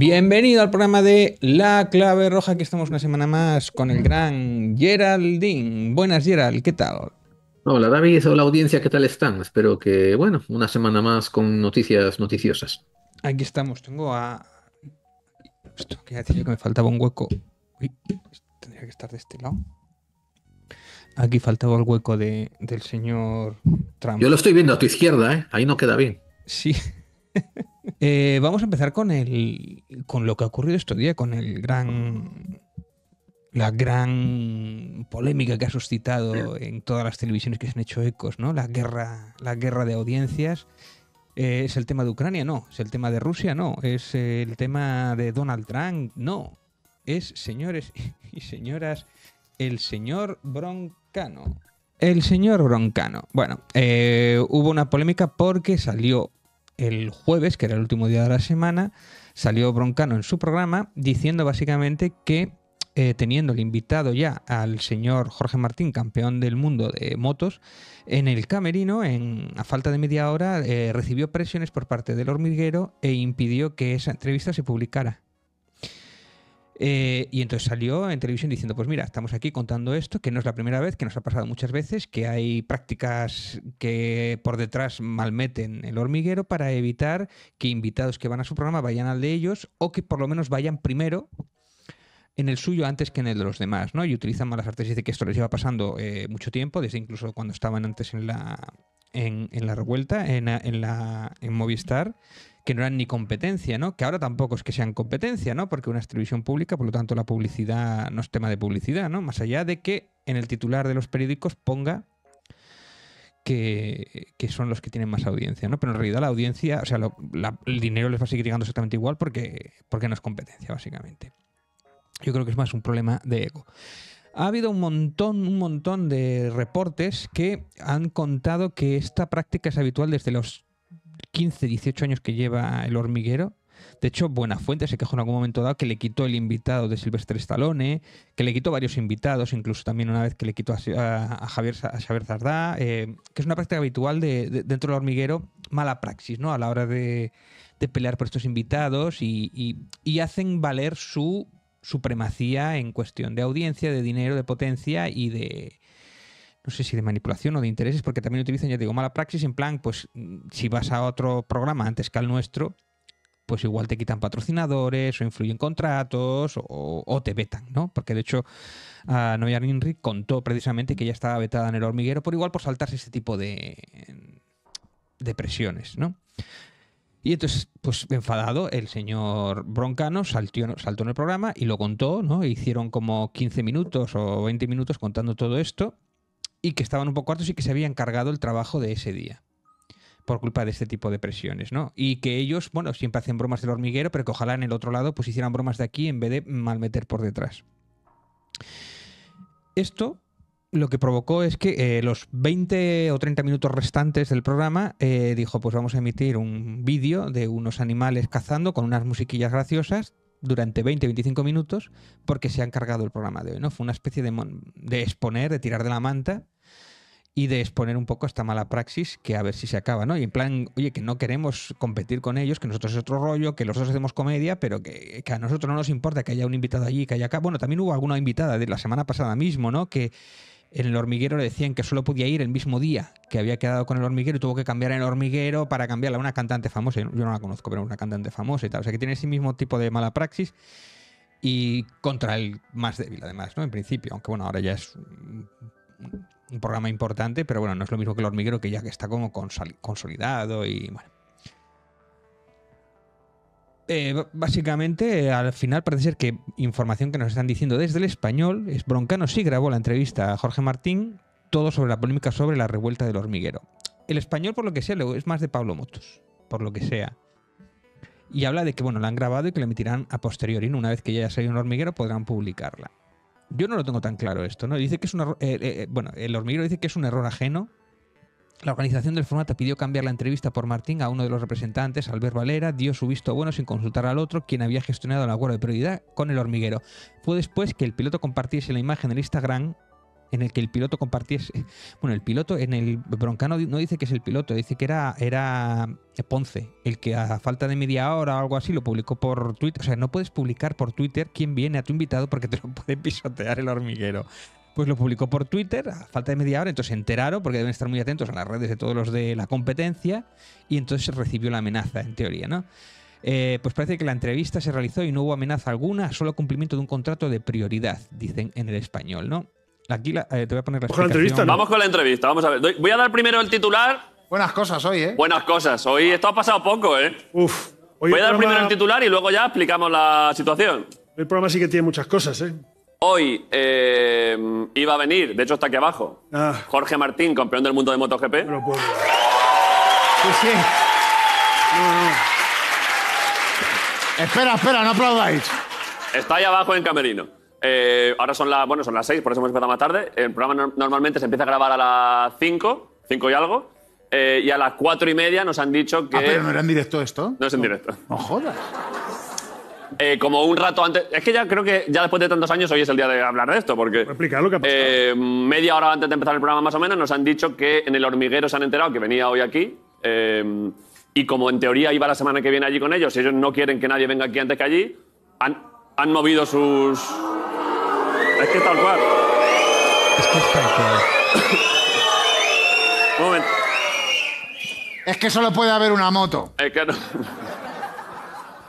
Bienvenido al programa de La Clave Roja, que estamos una semana más con el gran Geraldine. Buenas, Gerald, ¿qué tal? Hola David, hola audiencia, ¿qué tal están? Espero que, bueno, una semana más con noticias noticiosas. Aquí estamos, tengo a... Esto, que decir que me faltaba un hueco. Uy, tendría que estar de este lado. Aquí faltaba el hueco de, del señor Trump. Yo lo estoy viendo a tu izquierda, ¿eh? Ahí no queda bien. Sí. Eh, vamos a empezar con el con lo que ha ocurrido estos días, con el gran la gran polémica que ha suscitado en todas las televisiones que se han hecho ecos, ¿no? La guerra, la guerra de audiencias. Eh, ¿Es el tema de Ucrania? No. ¿Es el tema de Rusia? No. ¿Es el tema de Donald Trump? No. Es, señores y señoras, el señor Broncano. El señor Broncano. Bueno, eh, hubo una polémica porque salió el jueves, que era el último día de la semana, salió Broncano en su programa diciendo básicamente que eh, teniendo el invitado ya al señor Jorge Martín, campeón del mundo de motos, en el camerino, en, a falta de media hora, eh, recibió presiones por parte del hormiguero e impidió que esa entrevista se publicara. Eh, y entonces salió en televisión diciendo, pues mira, estamos aquí contando esto, que no es la primera vez, que nos ha pasado muchas veces, que hay prácticas que por detrás malmeten el hormiguero para evitar que invitados que van a su programa vayan al de ellos o que por lo menos vayan primero en el suyo antes que en el de los demás, ¿no? Y utilizan malas artes dice que esto les lleva pasando eh, mucho tiempo, desde incluso cuando estaban antes en la, en, la revuelta, en, en, la, en Movistar, que no eran ni competencia, ¿no? Que ahora tampoco es que sean competencia, ¿no? Porque una es televisión pública, por lo tanto la publicidad no es tema de publicidad, ¿no? Más allá de que en el titular de los periódicos ponga que, son los que tienen más audiencia, ¿no? Pero en realidad la audiencia, o sea, el dinero les va a seguir llegando exactamente igual porque, porque no es competencia, básicamente. Yo creo que es más un problema de ego. Ha habido un montón, un montón de reportes que han contado que esta práctica es habitual desde los 15, 18 años que lleva el hormiguero. De hecho, Buenafuente se quejó en algún momento dado que le quitó el invitado de Silvestre Stallone, que le quitó varios invitados, incluso también una vez que le quitó a, Javier, a Zardá, eh, que es una práctica habitual de, dentro del hormiguero, mala praxis, ¿no? A la hora de, pelear por estos invitados y, hacen valer su supremacía en cuestión de audiencia, de dinero, de potencia y de, no sé si de manipulación o de intereses, porque también utilizan, ya digo, mala praxis en plan, pues si vas a otro programa antes que al nuestro, pues igual te quitan patrocinadores o influyen contratos o, te vetan, ¿no? Porque de hecho uh, Noia contó precisamente que ella estaba vetada en el hormiguero por igual por saltarse este tipo de, de presiones, ¿no? Y entonces, pues enfadado, el señor Broncano saltó, saltó en el programa y lo contó, ¿no? Hicieron como 15 minutos o 20 minutos contando todo esto y que estaban un poco hartos y que se habían cargado el trabajo de ese día por culpa de este tipo de presiones, ¿no? Y que ellos, bueno, siempre hacen bromas del hormiguero, pero que ojalá en el otro lado pues hicieran bromas de aquí en vez de malmeter por detrás. Esto lo que provocó es que eh, los 20 o 30 minutos restantes del programa eh, dijo, pues vamos a emitir un vídeo de unos animales cazando con unas musiquillas graciosas durante 20-25 minutos porque se han cargado el programa de hoy, ¿no? Fue una especie de, de, exponer, de tirar de la manta y de exponer un poco esta mala praxis que a ver si se acaba, ¿no? Y en plan, oye, que no queremos competir con ellos, que nosotros es otro rollo, que los dos hacemos comedia, pero que, que a nosotros no nos importa que haya un invitado allí, que haya acá. Bueno, también hubo alguna invitada de la semana pasada mismo, ¿no? Que en el hormiguero le decían que solo podía ir el mismo día que había quedado con el hormiguero y tuvo que cambiar el hormiguero para cambiarla a una cantante famosa. Yo no la conozco, pero una cantante famosa y tal. O sea que tiene ese mismo tipo de mala praxis y contra el más débil, además, ¿no? En principio, aunque bueno, ahora ya es un, programa importante, pero bueno, no es lo mismo que el hormiguero que ya está como consolidado y bueno. Eh, básicamente, al final parece ser que información que nos están diciendo desde el español es Broncano sí grabó la entrevista a Jorge Martín, todo sobre la polémica sobre la revuelta del hormiguero. El español, por lo que sea, es más de Pablo Motos, por lo que sea. Y habla de que bueno, la han grabado y que la emitirán a posteriori. Una vez que ya haya salido un hormiguero, podrán publicarla. Yo no lo tengo tan claro esto, ¿no? Dice que es un error, eh, eh, bueno, el hormiguero dice que es un error ajeno la organización del formato pidió cambiar la entrevista por Martín a uno de los representantes, Albert Valera, dio su visto bueno sin consultar al otro, quien había gestionado el acuerdo de prioridad con el hormiguero. Fue después que el piloto compartiese la imagen en Instagram en el que el piloto compartiese. Bueno, el piloto en el Broncano no dice que es el piloto, dice que era, era Ponce, el que a falta de media hora o algo así lo publicó por Twitter. O sea, no puedes publicar por Twitter quién viene a tu invitado porque te lo puede pisotear el hormiguero. Pues lo publicó por Twitter a falta de media hora, entonces se enteraron porque deben estar muy atentos a las redes de todos los de la competencia y entonces recibió la amenaza, en teoría, ¿no? Eh, pues parece que la entrevista se realizó y no hubo amenaza alguna, solo cumplimiento de un contrato de prioridad, dicen en el español, ¿no? Aquí la, eh, te voy a poner la, la entrevista. ¿no? Vamos con la entrevista, vamos a ver. Voy a dar primero el titular. Buenas cosas hoy, ¿eh? Buenas cosas. Hoy esto ha pasado poco, ¿eh? Uf. Voy a dar primero el titular y luego ya explicamos la situación. El programa sí que tiene muchas cosas, ¿eh? Hoy eh, iba a venir, de hecho está aquí abajo, Ah. Jorge Martín, campeón del mundo de MotoGP. No lo puedo. Sí, sí. No, no. Espera, espera, no aplaudáis. Está ahí abajo en Camerino. Eh, ahora son las, bueno, son las 6, por eso hemos empezado más tarde. El programa no- normalmente se empieza a grabar a las 5, 5 y algo. eh, y a las 4 y media nos han dicho que... Ah, pero no era en directo esto. No es en directo. No jodas. Eh, como un rato antes... Es que ya creo que ya después de tantos años hoy es el día de hablar de esto, porque... Explicar lo que ha pasado. Eh, media hora antes de empezar el programa más o menos nos han dicho que en el hormiguero se han enterado que venía hoy aquí. eh, y como en teoría iba la semana que viene allí con ellos, y ellos no quieren que nadie venga aquí antes que allí, han, han movido sus... Es que tal cual. Es que es tal cual. Un momento. Es que solo puede haber una moto. Es que no.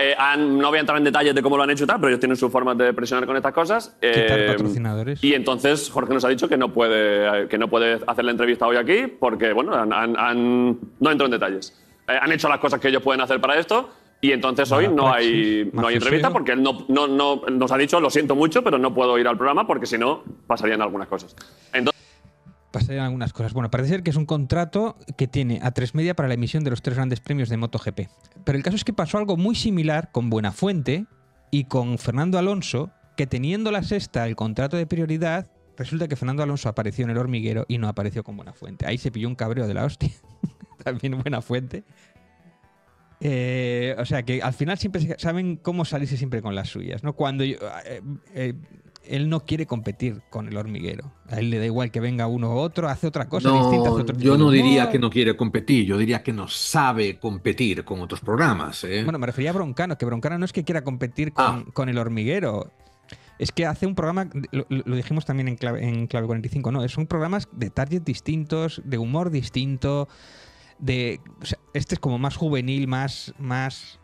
Eh, han- no voy a entrar en detalles de cómo lo han hecho y tal, pero ellos tienen sus formas de presionar con estas cosas. Quitar Eh, patrocinadores. Y entonces Jorge nos ha dicho que no puede, que no puede hacer la entrevista hoy aquí porque, bueno, han- han- han- no entro en detalles. Eh, han hecho las cosas que ellos pueden hacer para esto y entonces hoy Mala no praxis, hay, no hay entrevista porque él no, no, no- nos ha dicho, lo siento mucho, pero no puedo ir al programa porque si no pasarían algunas cosas. Entonces, Pasarían algunas cosas. Bueno, parece ser que es un contrato que tiene a tres media para la emisión de los tres grandes premios de MotoGP. Pero el caso es que pasó algo muy similar con Buenafuente y con Fernando Alonso, que teniendo la sexta el contrato de prioridad, resulta que Fernando Alonso apareció en el hormiguero y no apareció con Buenafuente. Ahí se pilló un cabreo de la hostia. También Buenafuente. Eh, o sea que al final siempre saben cómo salirse siempre con las suyas, ¿no? Cuando yo- eh, eh, él no quiere competir con el hormiguero. A él le da igual que venga uno u otro, hace otra cosa distinta. Hace otro tipo yo no diría que no quiere competir, yo diría que no sabe competir con otros programas. ¿eh? Bueno, me refería a Broncano, que Broncano no es que quiera competir con, Ah. con el hormiguero. Es que hace un programa, lo, lo dijimos también en clave, en clave 45, ¿no? Son programas de target distintos, de humor distinto, de... o sea, este es como más juvenil, más... más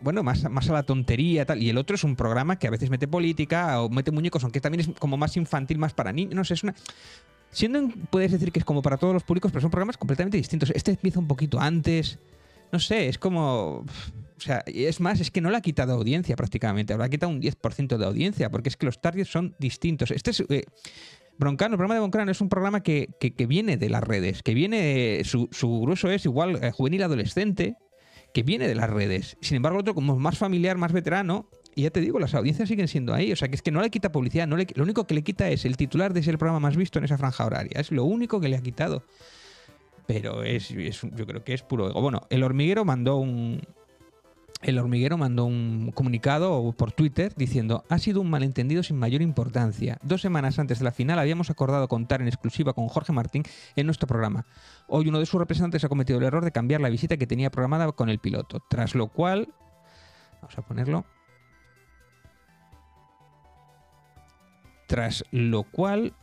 bueno, más, más a la tontería tal. Y el otro es un programa que a veces mete política o mete muñecos, aunque también es como más infantil, más para niños. No sé, es una... Siendo, en- puedes decir que es como para todos los públicos, pero son programas completamente distintos. Este empieza un poquito antes. No sé, es como... O sea, es más, es que no le ha quitado audiencia prácticamente. Habrá quitado un 10% de audiencia, porque es que los targets son distintos. Este es... eh, Broncano, el programa de Broncano es un programa que, que- que viene de las redes, que viene, su, su grueso es igual eh, juvenil adolescente, que viene de las redes. Sin embargo, el otro como más familiar, más veterano, y ya te digo, las audiencias siguen siendo ahí. O sea, que es que no le quita publicidad, no lo único que le quita es el titular de ser programa más visto en esa franja horaria. Es lo único que le ha quitado. Pero es, es yo creo que es puro ego. Bueno, el hormiguero mandó un, el hormiguero mandó un comunicado por Twitter diciendo ha sido un malentendido sin mayor importancia. Dos semanas antes de la final habíamos acordado contar en exclusiva con Jorge Martín en nuestro programa. Hoy uno de sus representantes ha cometido el error de cambiar la visita que tenía programada con el piloto, tras lo cual... Vamos a ponerlo. Tras lo cual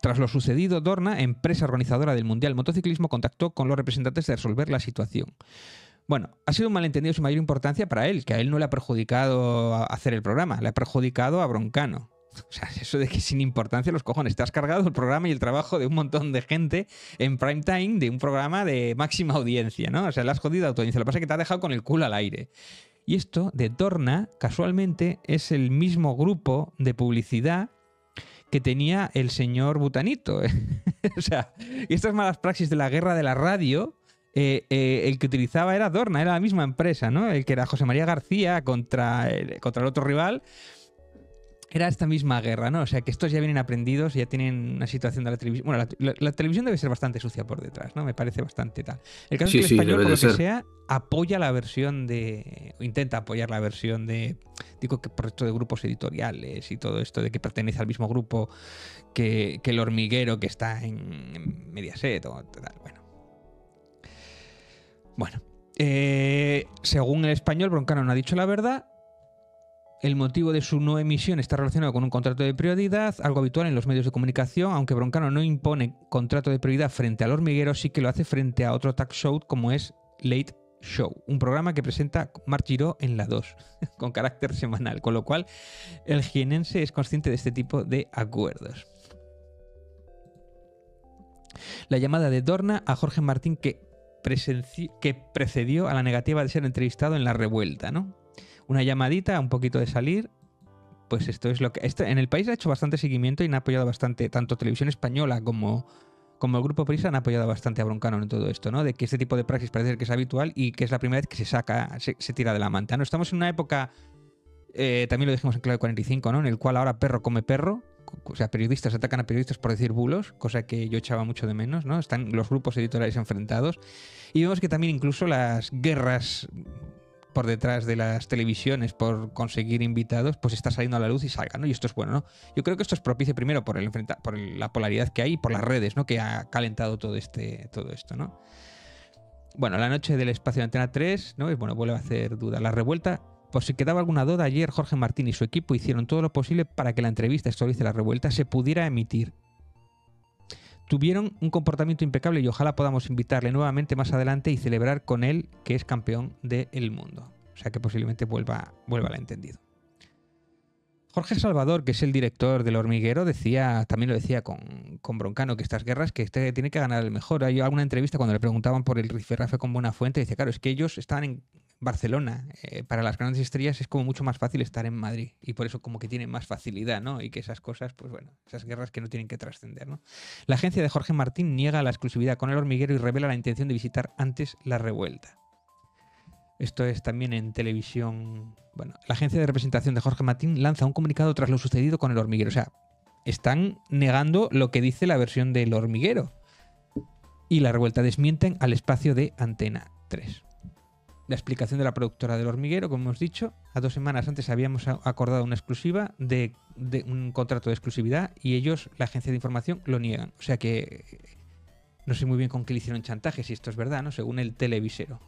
tras lo sucedido, Dorna, empresa organizadora del Mundial Motociclismo, contactó con los representantes de resolver la situación. Bueno, ha sido un malentendido sin mayor importancia para él, que a él no le ha perjudicado hacer el programa, le ha perjudicado a Broncano. O sea, eso de que sin importancia los cojones, te has cargado el programa y el trabajo de un montón de gente en prime time de un programa de máxima audiencia, ¿no? O sea, le has jodido a audiencia. Lo que pasa es que te ha dejado con el culo al aire. Y esto de Dorna, casualmente, es el mismo grupo de publicidad que tenía el señor Butanito. o sea, y estas malas praxis de la guerra de la radio, eh, eh, el que utilizaba era Dorna, era la misma empresa, ¿no? El que era José María García contra el, contra el otro rival. era esta misma guerra, ¿no? O sea, que estos ya vienen aprendidos, ya tienen una situación de la televisión. Bueno, la, la- la televisión debe ser bastante sucia por detrás, ¿no? Me parece bastante tal. El caso Sí, es que sí, el español, debe por lo que sea, apoya la versión de. o intenta apoyar la versión de. Digo que por esto de grupos editoriales y todo esto de que pertenece al mismo grupo que, que el hormiguero que está en, en Mediaset o tal. Bueno. Bueno. eh, según el español, Broncano no ha dicho la verdad. El motivo de su no emisión está relacionado con un contrato de prioridad, algo habitual en los medios de comunicación, aunque Broncano no impone contrato de prioridad frente al hormiguero, sí que lo hace frente a otro talk show como es Late Show, un programa que presenta Marc Giró en la 2, con carácter semanal, con lo cual el jienense es consciente de este tipo de acuerdos. La llamada de Dorna a Jorge Martín que, que precedió a la negativa de ser entrevistado en la revuelta, ¿no? Una llamadita, un poquito de salir. Pues esto es lo que. esto- en el país ha hecho bastante seguimiento y han apoyado bastante, tanto Televisión Española como, como el Grupo Prisa han apoyado bastante a Broncano en todo esto, ¿no? De que este tipo de praxis parece que es habitual y que es la primera vez que se saca, se, se tira de la manta, ¿no? Estamos en una época, eh, también lo dijimos en clave 45, ¿no? En el cual ahora perro come perro. O sea, periodistas atacan a periodistas por decir bulos, cosa que yo echaba mucho de menos, ¿no? Están los grupos editoriales enfrentados. Y vemos que también incluso las guerras por detrás de las televisiones por conseguir invitados, pues está saliendo a la luz y salga, ¿no? Y esto es bueno, ¿no? Yo creo que esto es propicio primero por, el por la polaridad que hay y por las redes, ¿no? Que ha calentado todo, este, todo esto, ¿no? Bueno, la noche del espacio de Antena 3, ¿no? Y bueno, vuelve a hacer duda. La revuelta, por si quedaba alguna duda, ayer Jorge Martín y su equipo hicieron todo lo posible para que la entrevista, dice la revuelta, se pudiera emitir. Tuvieron un comportamiento impecable y ojalá podamos invitarle nuevamente más adelante y celebrar con él que es campeón del mundo. O sea que posiblemente vuelva, vuelva al entendido. Jorge Salvador, que es el director del hormiguero, decía, también lo decía con, con Broncano, que estas guerras que este tiene que ganar el mejor. Hay alguna entrevista cuando le preguntaban por el rifirrafe con Buena Fuente, decía, claro, es que ellos estaban en Barcelona. eh, para las grandes estrellas es como mucho más fácil estar en Madrid. Y por eso como que tienen más facilidad, ¿no? Y que esas cosas, pues bueno, esas guerras que no tienen que trascender, ¿no? La agencia de Jorge Martín niega la exclusividad con el hormiguero y revela la intención de visitar antes la revuelta. Esto es también en televisión. Bueno, la agencia de representación de Jorge Martín lanza un comunicado tras lo sucedido con el hormiguero. O sea, están negando lo que dice la versión del hormiguero. Y la revuelta desmienten al espacio de Antena 3. La explicación de la productora del hormiguero, como hemos dicho, a dos semanas antes habíamos acordado una exclusiva de, de un contrato de exclusividad y ellos, la agencia de información, lo niegan. O sea que no sé muy bien con qué le hicieron chantaje, si esto es verdad, ¿no? Según el televisero.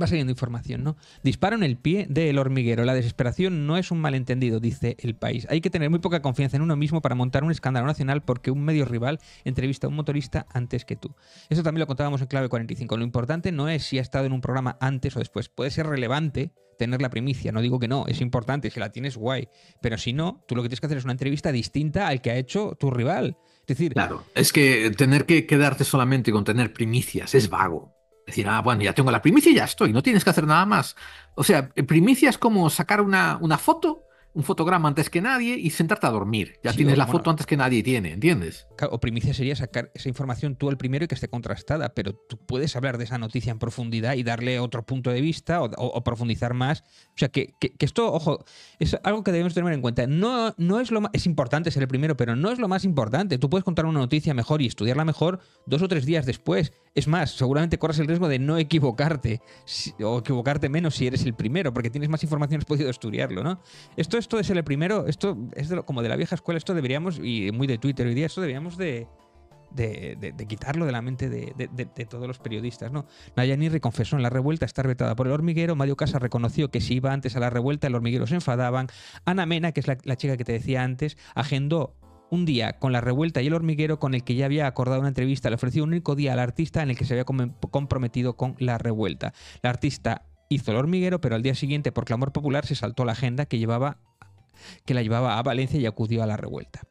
Va saliendo información, ¿no? Disparo en el pie del hormiguero. La desesperación no es un malentendido, dice el país. Hay que tener muy poca confianza en uno mismo para montar un escándalo nacional porque un medio rival entrevista a un motorista antes que tú. Eso también lo contábamos en clave 45. Lo importante no es si ha estado en un programa antes o después. Puede ser relevante tener la primicia. No digo que no, es importante. Si la tienes, guay. Pero si no, tú lo que tienes que hacer es una entrevista distinta al que ha hecho tu rival. Es decir, Claro, es que tener que quedarte solamente con tener primicias es vago. Decir, ah, bueno, ya tengo la primicia y ya estoy, no tienes que hacer nada más. O sea, primicia es como sacar una, una foto, un fotograma antes que nadie y sentarte a dormir. Ya Sí, tienes la bueno. foto antes que nadie tiene, ¿entiendes? O primicia sería sacar esa información tú el primero y que esté contrastada, pero tú puedes hablar de esa noticia en profundidad y darle otro punto de vista o, o- o profundizar más. O sea, que, que- que esto, ojo, es algo que debemos tener en cuenta. No, no es lo más, es importante ser el primero, pero no es lo más importante. Tú puedes contar una noticia mejor y estudiarla mejor dos o tres días después. Es más, seguramente corres el riesgo de no equivocarte o equivocarte menos si eres el primero, porque tienes más información, has podido estudiarlo, ¿no? Esto, esto de el primero, esto es lo- como de la vieja escuela, esto deberíamos, y muy de Twitter hoy día, esto deberíamos de, de, de- de quitarlo de la mente de- de todos los periodistas, ¿no? Nayanirri confesó en la revuelta estar vetada por el hormiguero, Mario Casa reconoció que si iba antes a la revuelta el hormiguero se enfadaban, Ana Mena, que es la, la chica que te decía antes, agendó un día con la revuelta y el hormiguero con el que ya había acordado una entrevista, le ofreció un único día al artista en el que se había com- comprometido con la revuelta. La artista hizo el hormiguero, pero al día siguiente, por clamor popular, se saltó la agenda que llevaba que la llevaba a Valencia y acudió a la revuelta.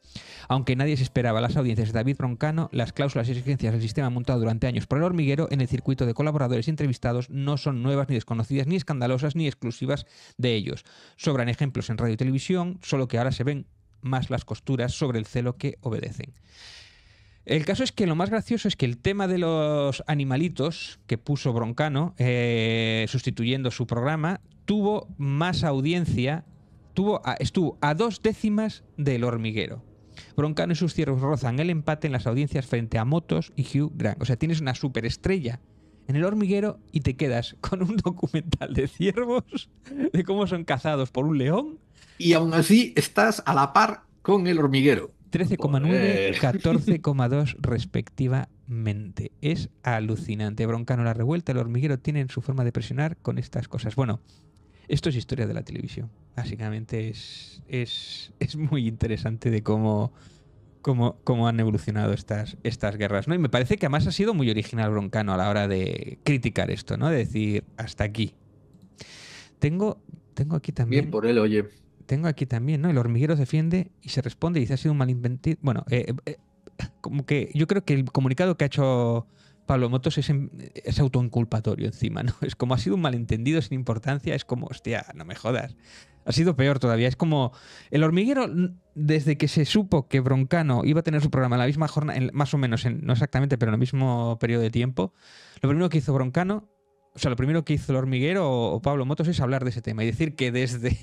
Aunque nadie se esperaba las audiencias de David Broncano, las cláusulas y exigencias del sistema montado durante años por el hormiguero en el circuito de colaboradores entrevistados no son nuevas ni desconocidas, ni escandalosas, ni exclusivas de ellos. Sobran ejemplos en radio y televisión, solo que ahora se ven más las costuras sobre el celo que obedecen. El caso es que lo más gracioso es que el tema de los animalitos que puso Broncano, eh, sustituyendo su programa, tuvo más audiencia tuvo estuvo a dos décimas del hormiguero. Broncano y sus ciervos rozan el empate en las audiencias frente a Motos y Hugh Grant. O sea, tienes una superestrella en el hormiguero y te quedas con un documental de ciervos, de cómo son cazados por un león, Y aún así estás a la par con el hormiguero. 13,9, Joder. 14,2 respectivamente. Es alucinante. Broncano la revuelta, el hormiguero tienen su forma de presionar con estas cosas. Bueno, esto es historia de la televisión. Básicamente es, es, es muy interesante de cómo, cómo, cómo han evolucionado estas, estas guerras. ¿no? Y me parece que además ha sido muy original Broncano a la hora de criticar esto, ¿no? De decir, hasta aquí. Tengo, tengo aquí también Bien por él, oye. tengo aquí también, ¿no? El hormiguero se defiende y se responde y dice ha sido un malinventido. Bueno, eh, eh, como que yo creo que el comunicado que ha hecho Pablo Motos es, es autoinculpatorio encima, ¿no? Es como ha sido un malentendido sin importancia, es como, hostia, no me jodas. Ha sido peor todavía. Es como el hormiguero, desde que se supo que Broncano iba a tener su programa en la misma jornada, en- más o menos, en- no exactamente, pero en el mismo periodo de tiempo, lo primero que hizo Broncano, o sea, lo primero que hizo el hormiguero o Pablo Motos es hablar de ese tema y decir que desde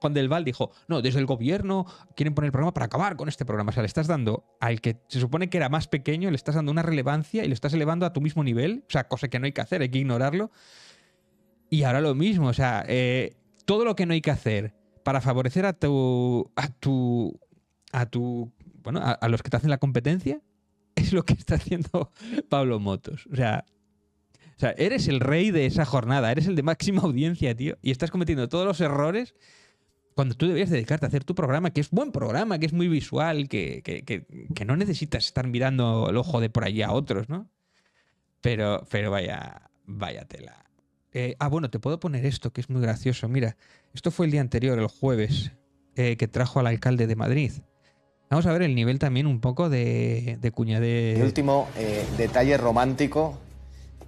Juan del Val dijo, no, desde el gobierno quieren poner el programa para acabar con este programa. O sea, le estás dando al que se supone que era más pequeño, le estás dando una relevancia y lo estás elevando a tu mismo nivel. O sea, cosa que no hay que hacer, hay que ignorarlo. Y ahora lo mismo, o sea, eh, todo lo que no hay que hacer para favorecer a tu. a tu. a tu. bueno, a, a los que te hacen la competencia, es lo que está haciendo Pablo Motos. O sea. O sea, eres el rey de esa jornada, eres el de máxima audiencia, tío, y estás cometiendo todos los errores cuando tú deberías dedicarte a hacer tu programa, que es buen programa, que es muy visual, que, que- que- no necesitas estar mirando el ojo de por allí a otros, ¿no? Pero, pero vaya, vaya tela. Eh, ah, bueno, te puedo poner esto, que es muy gracioso. Mira, esto fue el día anterior, el jueves, eh, que trajo al alcalde de Madrid. Vamos a ver el nivel también un poco de, de cuña El último eh, detalle romántico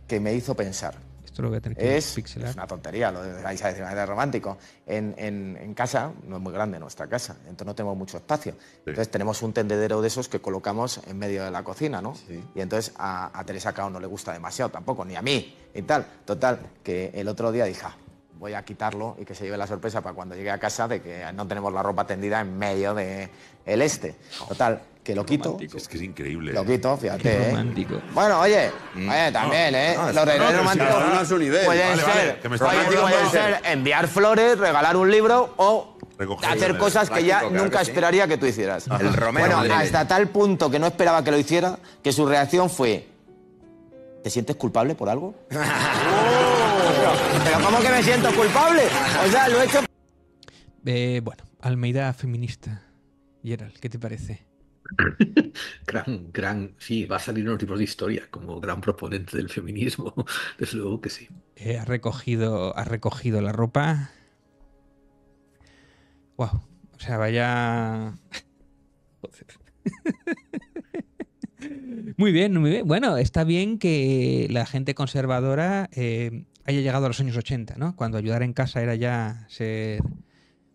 que me hizo pensar. Esto lo voy a tener que Es, pixelar. es una tontería, lo de vais a decir, es romántico. En, en- en casa, no es muy grande nuestra casa, entonces no tenemos mucho espacio. Entonces tenemos un tendedero de esos que colocamos en medio de la cocina, ¿no? Y entonces a, a Teresa Cao no le gusta demasiado tampoco, ni a mí y tal. Total, que el otro día dije, "Ah, voy a quitarlo y que se lleve la sorpresa para cuando llegue a casa de que no tenemos la ropa tendida en medio del el este. Total, que lo quito. Es que es increíble. Lo quito, fíjate. Qué ¿eh? romántico. Bueno, oye, oye, también, ¿eh? no, Los no, regalos románticos a su nivel. pueden Vale, vale, ser, que me está oye, metiendo pueden por- ser enviar flores, regalar un libro o Recoger hacer cosas que ya claro nunca que sí. esperaría que tú hicieras. El Romero bueno, hasta tal punto que no esperaba que lo hiciera, que su reacción fue, ¿te sientes culpable por algo? pero, pero ¿cómo que me siento culpable? O sea, lo he hecho Eh, bueno, Almeida feminista. Gerald, ¿qué te parece? Gran, gran, sí, va a salir en los libros de historia como gran proponente del feminismo. Desde luego que sí. Eh, ha recogido, ha recogido la ropa. Wow. O sea, vaya. Muy bien, muy bien. Bueno, está bien que la gente conservadora eh, haya llegado a los años 80, ¿no? Cuando ayudar en casa era ya ser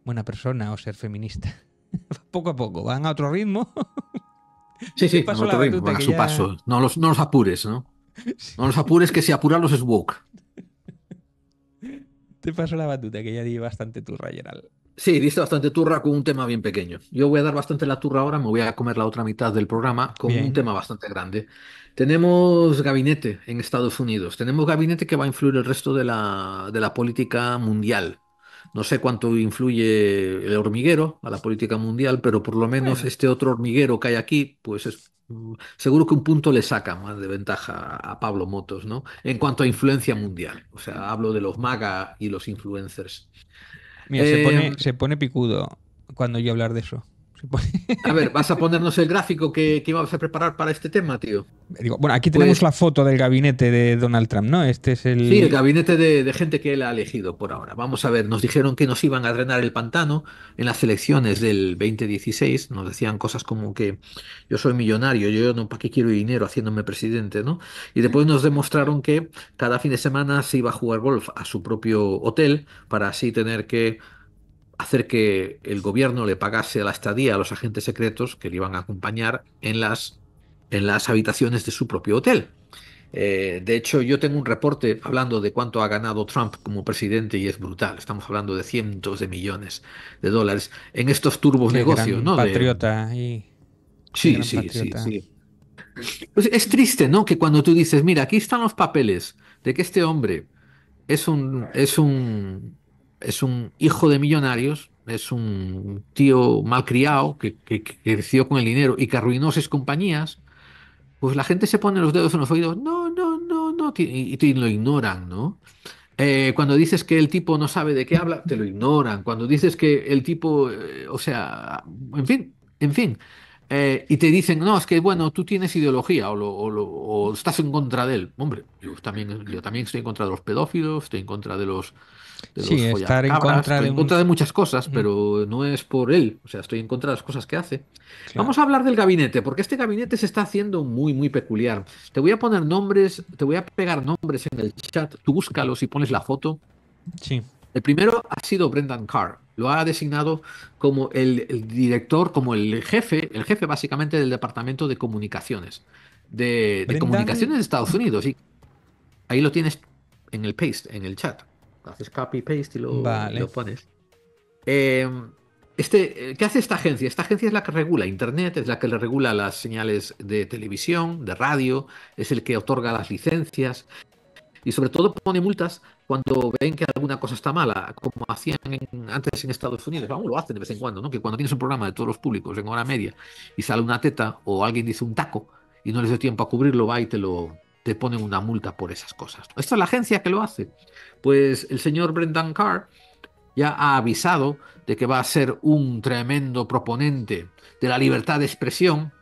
buena persona o ser feminista. poco a poco, van a otro ritmo. Sí, sí, pasó a otro ritmo, batuta a su ya- paso. No los, no los apures, ¿no? No los apures que si apurarlos es woke. Te paso la batuta, que ya di bastante turra, Gerald. Sí, diste bastante turra con un tema bien pequeño. Yo voy a dar bastante la turra ahora, me voy a comer la otra mitad del programa con Bien. un tema bastante grande. Tenemos gabinete en Estados Unidos, tenemos gabinete que va a influir el resto de la, de la política mundial. No sé cuánto influye el hormiguero a la política mundial, pero por lo menos este otro hormiguero que hay aquí, pues es mm, seguro que un punto le saca más de ventaja a Pablo Motos, ¿no? En cuanto a influencia mundial. O sea, hablo de los MAGA y los influencers. Mira, se, pone, se pone picudo cuando yo hablar de eso. A ver, ¿vas a ponernos el gráfico que, que íbamos a preparar para este tema, tío? Digo, bueno, aquí tenemos Pues- la foto del gabinete de Donald Trump, ¿no? Este es el. Sí, el gabinete de, de gente que él ha elegido por ahora. Vamos a ver, nos dijeron que nos iban a drenar el pantano en las elecciones del 2016. Nos decían cosas como que yo soy millonario, yo no, ¿para qué quiero dinero haciéndome presidente, no? Y después nos demostraron que cada fin de semana se iba a jugar golf a su propio hotel para así tener que hacer que el gobierno le pagase la estadía a los agentes secretos que le iban a acompañar en las, en las habitaciones de su propio hotel. Eh, de hecho, yo tengo un reporte hablando de cuánto ha ganado Trump como presidente y es brutal. Estamos hablando de cientos de millones de dólares en estos turbos Qué negocios, gran ¿no? De- Patriota y Sí, gran sí, sí, sí. Pues es triste, ¿no? Que cuando tú dices, mira, aquí están los papeles de que este hombre es un, es un, es un hijo de millonarios, es un tío malcriado que, que, que creció con el dinero y que arruinó seis compañías, pues la gente se pone los dedos en los oídos, no, no, no, no, y, y lo ignoran, ¿no? Eh, cuando dices que el tipo no sabe de qué habla, te lo ignoran. Cuando dices que el tipo, eh, o sea, en fin, en fin. Eh, y te dicen, no, es que bueno, tú tienes ideología o, lo- o lo- o estás en contra de él. Hombre, yo también, yo también estoy en contra de los pedófilos, estoy en contra de los, de los Sí, estar en contra estoy de en un- contra de muchas cosas, Ujú. pero no es por él. O sea, estoy en contra de las cosas que hace. Claro. Vamos a hablar del gabinete, porque este gabinete se está haciendo muy, muy peculiar. Te voy a poner nombres, te voy a pegar nombres en el chat, tú búscalos y pones la foto. Sí. El primero ha sido Brendan Carr. Lo ha designado como el, el director, como el jefe, el jefe básicamente del Departamento de Comunicaciones. De, de Brendan- Comunicaciones de Estados Unidos. Y ahí lo tienes en el paste, en el chat. Haces copy, paste y lo, Vale. lo pones. Eh, este, eh, ¿Qué hace esta agencia? Esta agencia es la que regula Internet, es la que le regula las señales de televisión, de radio, es el que otorga las licencias y sobre todo pone multas cuando ven que alguna cosa está mala, como hacían en- antes en Estados Unidos, aún lo hacen de vez en cuando, ¿no? Que cuando tienes un programa de todos los públicos en hora media y sale una teta o alguien dice un taco y no les dio tiempo a cubrirlo, va y te lo te ponen una multa por esas cosas. Esta es la agencia que lo hace. Pues el señor Brendan Carr ya ha avisado de que va a ser un tremendo proponente de la libertad de expresión.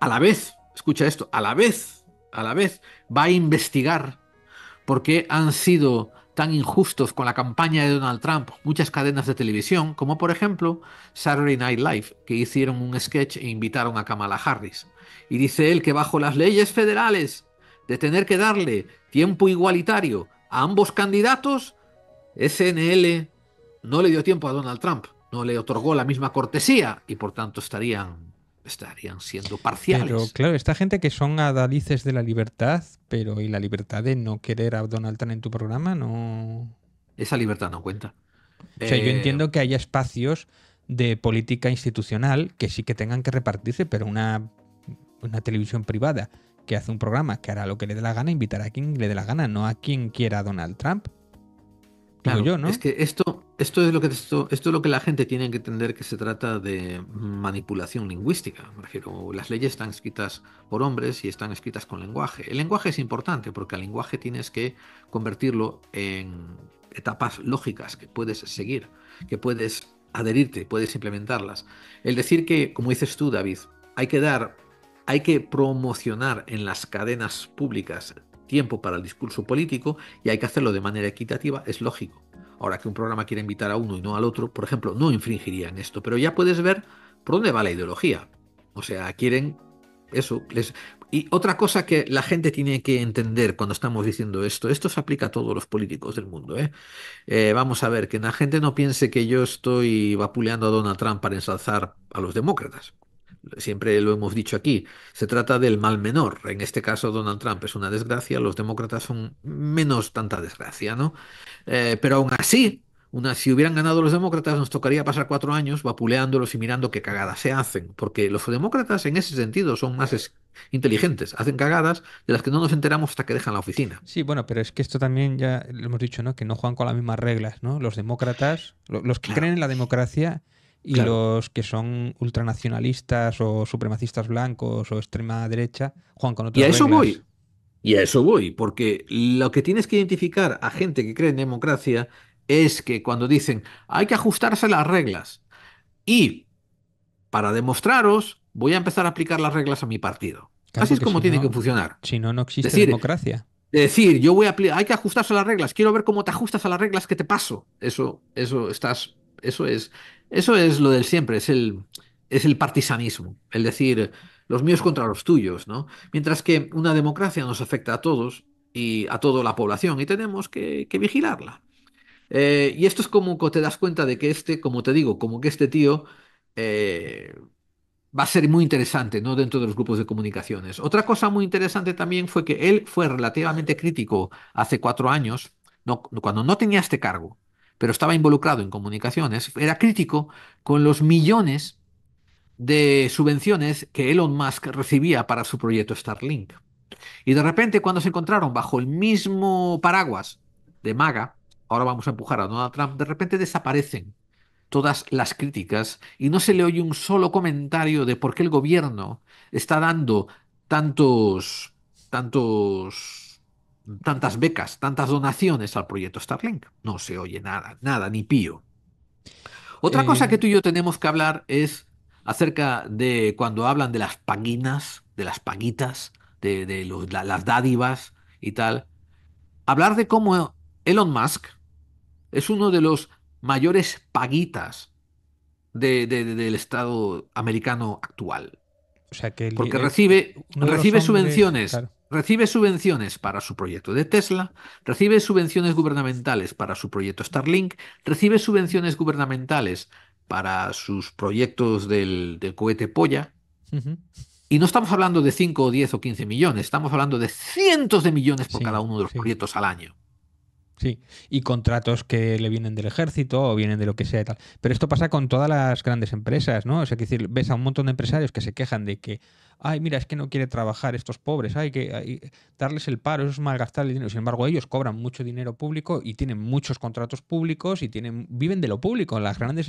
A la vez, escucha esto, a la vez, a la vez va a investigar por qué han sido tan injustos con la campaña de Donald Trump muchas cadenas de televisión, como por ejemplo Saturday Night Live, que hicieron un sketch e invitaron a Kamala Harris. Y dice él que bajo las leyes federales de tener que darle tiempo igualitario a ambos candidatos, SNL no le dio tiempo a Donald Trump, no le otorgó la misma cortesía y por tanto estarían, estarían siendo parciales. Pero claro, esta gente que son adalices de la libertad, pero ¿y la libertad de no querer a Donald Trump en tu programa? No. Esa libertad no cuenta. O sea, yo Eh, entiendo que haya espacios de política institucional que sí que tengan que repartirse, pero una, una televisión privada que hace un programa que hará lo que le dé la gana, invitará a quien le dé la gana, no a quien quiera Donald Trump. Claro, yo, ¿no? Es que esto, esto es lo que esto, esto es lo que la gente tiene que entender que se trata de manipulación lingüística. Me refiero, las leyes están escritas por hombres y están escritas con lenguaje. El lenguaje es importante porque al lenguaje tienes que convertirlo en etapas lógicas que puedes seguir, que puedes adherirte, puedes implementarlas. El decir que, como dices tú, David, hay que dar, hay que promocionar en las cadenas públicas tiempo para el discurso político y hay que hacerlo de manera equitativa, es lógico. Ahora que un programa quiere invitar a uno y no al otro, por ejemplo, no infringiría en esto, pero ya puedes ver por dónde va la ideología. O sea, quieren eso. Les... Y otra cosa que la gente tiene que entender cuando estamos diciendo esto, esto se aplica a todos los políticos del mundo. ¿eh? Eh, vamos a ver, que la gente no piense que yo estoy vapuleando a Donald Trump para ensalzar a los demócratas. Siempre lo hemos dicho aquí, se trata del mal menor. En este caso, Donald Trump es una desgracia, los demócratas son menos tanta desgracia, ¿no? Eh, pero aún así, una, si hubieran ganado los demócratas, nos tocaría pasar cuatro años vapuleándolos y mirando qué cagadas se hacen, porque los demócratas en ese sentido son más es- inteligentes, hacen cagadas de las que no nos enteramos hasta que dejan la oficina. Sí, bueno, pero es que esto también ya lo hemos dicho, ¿no? Que no juegan con las mismas reglas, ¿no? Los demócratas, lo- los que Claro. creen en la democracia y Claro. los que son ultranacionalistas o supremacistas blancos o extrema derecha juegan con otras Y a eso reglas. voy. Y a eso voy, porque lo que tienes que identificar a gente que cree en democracia es que cuando dicen hay que ajustarse a las reglas y para demostraros voy a empezar a aplicar las reglas a mi partido. Claro, Así es como si tiene no- que funcionar. Si no, no existe Decir, democracia. Decir, yo voy a hay que ajustarse a las reglas, quiero ver cómo te ajustas a las reglas que te paso. Eso, eso estás, eso es, eso es lo del siempre, es el, el partisanismo, el decir los míos contra los tuyos, ¿no? Mientras que una democracia nos afecta a todos y a toda la población y tenemos que, vigilarla. Eh, y esto es como que te das cuenta de que este, como te digo, como que este tío eh, va a ser muy interesante, ¿no? Dentro de los grupos de comunicaciones. Otra cosa muy interesante también fue que él fue relativamente crítico hace cuatro años, cuando no tenía este cargo, pero estaba involucrado en comunicaciones, era crítico con los millones de subvenciones que Elon Musk recibía para su proyecto Starlink. Y de repente, cuando se encontraron bajo el mismo paraguas de MAGA, ahora vamos a empujar a Donald Trump, de repente desaparecen todas las críticas y no se le oye un solo comentario de por qué el gobierno está dando tantos, tantos, tantas becas, tantas donaciones al proyecto Starlink. No se oye nada, nada, ni pío. Otra cosa Eh, que tú y yo tenemos que hablar es acerca de cuando hablan de las paguinas, de las paguitas, de, de los- la- las dádivas y tal. Hablar de cómo Elon Musk es uno de los mayores paguitas de- de- de- del Estado americano actual. O sea que el- Porque recibe, recibe hombres- subvenciones. claro. Recibe subvenciones para su proyecto de Tesla, recibe subvenciones gubernamentales para su proyecto Starlink, recibe subvenciones gubernamentales para sus proyectos del, del cohete Polla. Y no estamos hablando de 5 o 10 o 15 millones, estamos hablando de cientos de millones por Sí, cada uno de los sí. proyectos al año. Sí, y contratos que le vienen del ejército o vienen de lo que sea y tal. Pero esto pasa con todas las grandes empresas, ¿no? O sea, que decir, ves a un montón de empresarios que se quejan de que, ay, mira, es que no quiere trabajar estos pobres, hay que hay- darles el paro, eso es malgastar el dinero. Sin embargo, ellos cobran mucho dinero público y tienen muchos contratos públicos y tienen viven de lo público. Las grandes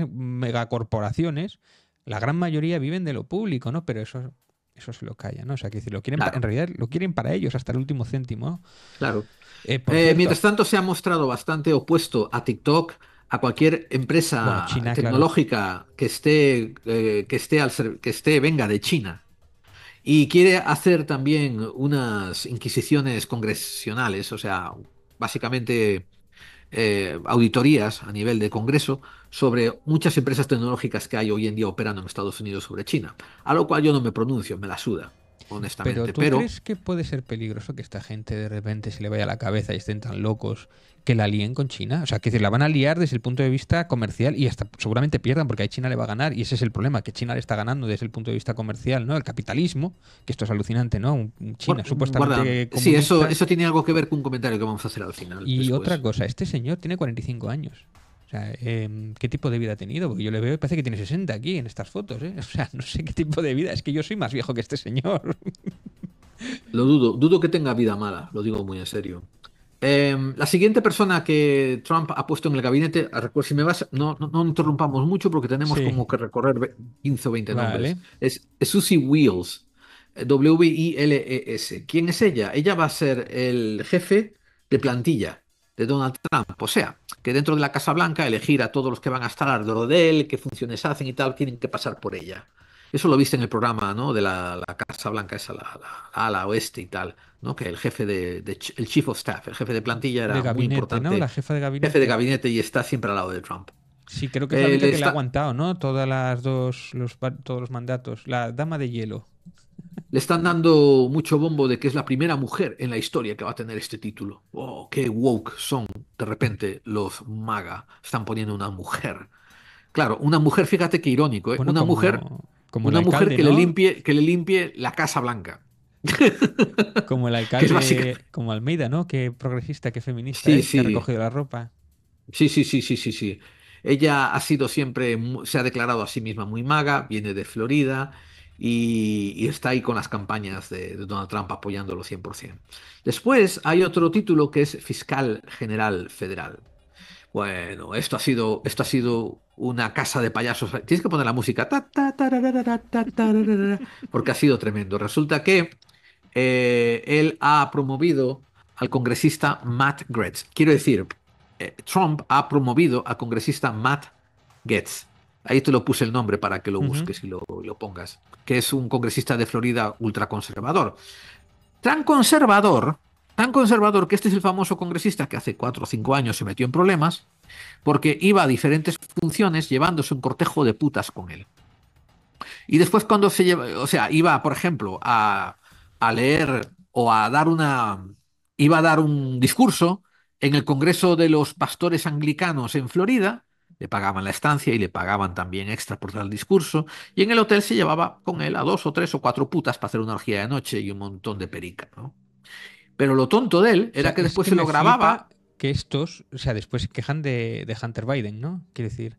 megacorporaciones, la gran mayoría viven de lo público, ¿no? Pero eso eso se lo calla, ¿no? O sea, que decir, lo quieren en realidad lo quieren para ellos hasta el último céntimo. ¿no? Claro. Eh, Eh, mientras tanto, se ha mostrado bastante opuesto a TikTok, a cualquier empresa Bueno, China, claro. tecnológica que esté, eh, que esté al ser- que esté, venga de China. Y quiere hacer también unas inquisiciones congresionales, o sea, básicamente eh, auditorías a nivel de Congreso sobre muchas empresas tecnológicas que hay hoy en día operando en Estados Unidos sobre China. A lo cual yo no me pronuncio, me la suda, honestamente. Pero ¿tú Pero, crees que puede ser peligroso que esta gente de repente se le vaya a la cabeza y estén tan locos que la líen con China? O sea, que la van a liar desde el punto de vista comercial y hasta seguramente pierdan porque ahí China le va a ganar y ese es el problema, que China le está ganando desde el punto de vista comercial, ¿no? El capitalismo, que esto es alucinante, ¿no? China supuestamente. Sí, eso, eso tiene algo que ver con un comentario que vamos a hacer al final. Y después. otra cosa, este señor tiene 45 años. O sea, em, ¿qué tipo de vida ha tenido? Porque yo le veo y parece que tiene 60 aquí en estas fotos, ¿eh? O sea, no sé qué tipo de vida. Es que yo soy más viejo que este señor. Lo dudo, dudo que tenga vida mala, lo digo muy en serio. Em, la siguiente persona que Trump ha puesto en el gabinete, si me vas, no, no, no interrumpamos mucho porque tenemos Sí. como que recorrer ve- 15 o 20 nombres. Vale. Es, es Susie Wheels, eh, W-I-L-E-S. ¿Quién es ella? Ella va a ser el jefe de plantilla de Donald Trump. O sea, que dentro de la Casa Blanca elegir a todos los que van a estar alrededor de él, qué funciones hacen y tal, tienen que pasar por ella. Eso lo viste en el programa, ¿no? De la, la Casa Blanca, esa, la, la ala oeste y tal, ¿no? Que el jefe de, el chief of staff, el jefe de plantilla era de muy gabinete, importante. ¿no? La jefa de gabinete. Jefe de gabinete y está siempre al lado de Trump. Sí, creo que es la única que le ha aguantado, ¿no? Todas las dos, los, todos los mandatos. La dama de hielo. Le están dando mucho bombo de que es la primera mujer en la historia que va a tener este título. Oh, qué woke son de repente los MAGA. Están poniendo una mujer. Claro, una mujer, fíjate qué irónico, ¿eh? Bueno, una mujer, como una mujer que le limpie, que le limpie la Casa Blanca. Como el que alcalde, como Almeida, ¿no? Qué progresista, qué feminista Sí, es, que sí. ha recogido la ropa. Sí, sí, sí, sí, sí, sí. Ella ha sido siempre, se ha declarado a sí misma muy maga, viene de Florida y, y está ahí con las campañas de, de Donald Trump apoyándolo 100%. Después hay otro título que es Fiscal General Federal. Bueno, esto ha sido, esto ha sido una casa de payasos. Tienes que poner la música, ta, ta, tararara, ta, tararara, porque ha sido tremendo. Resulta que eh, él ha promovido al congresista Matt Gaetz. Quiero decir, eh, Trump ha promovido al congresista Matt Gaetz. Ahí te lo puse el nombre para que lo busques y lo, lo pongas. Que es un congresista de Florida ultraconservador. Tan conservador, tan conservador que este es el famoso congresista que hace cuatro o cinco años se metió en problemas porque iba a diferentes funciones llevándose un cortejo de putas con él. Y después cuando se lleva, o sea, iba, por ejemplo, a, a leer o a dar una, iba a dar un discurso en el Congreso de los Pastores Anglicanos en Florida le pagaban la estancia y le pagaban también extra por dar el discurso. Y en el hotel se llevaba con él a dos o tres o cuatro putas para hacer una orgía de noche y un montón de perica, ¿no? Pero lo tonto de él era O sea, que es después se lo grababa. Que estos, o sea, después se quejan de, de Hunter Biden, ¿no? Quiere decir.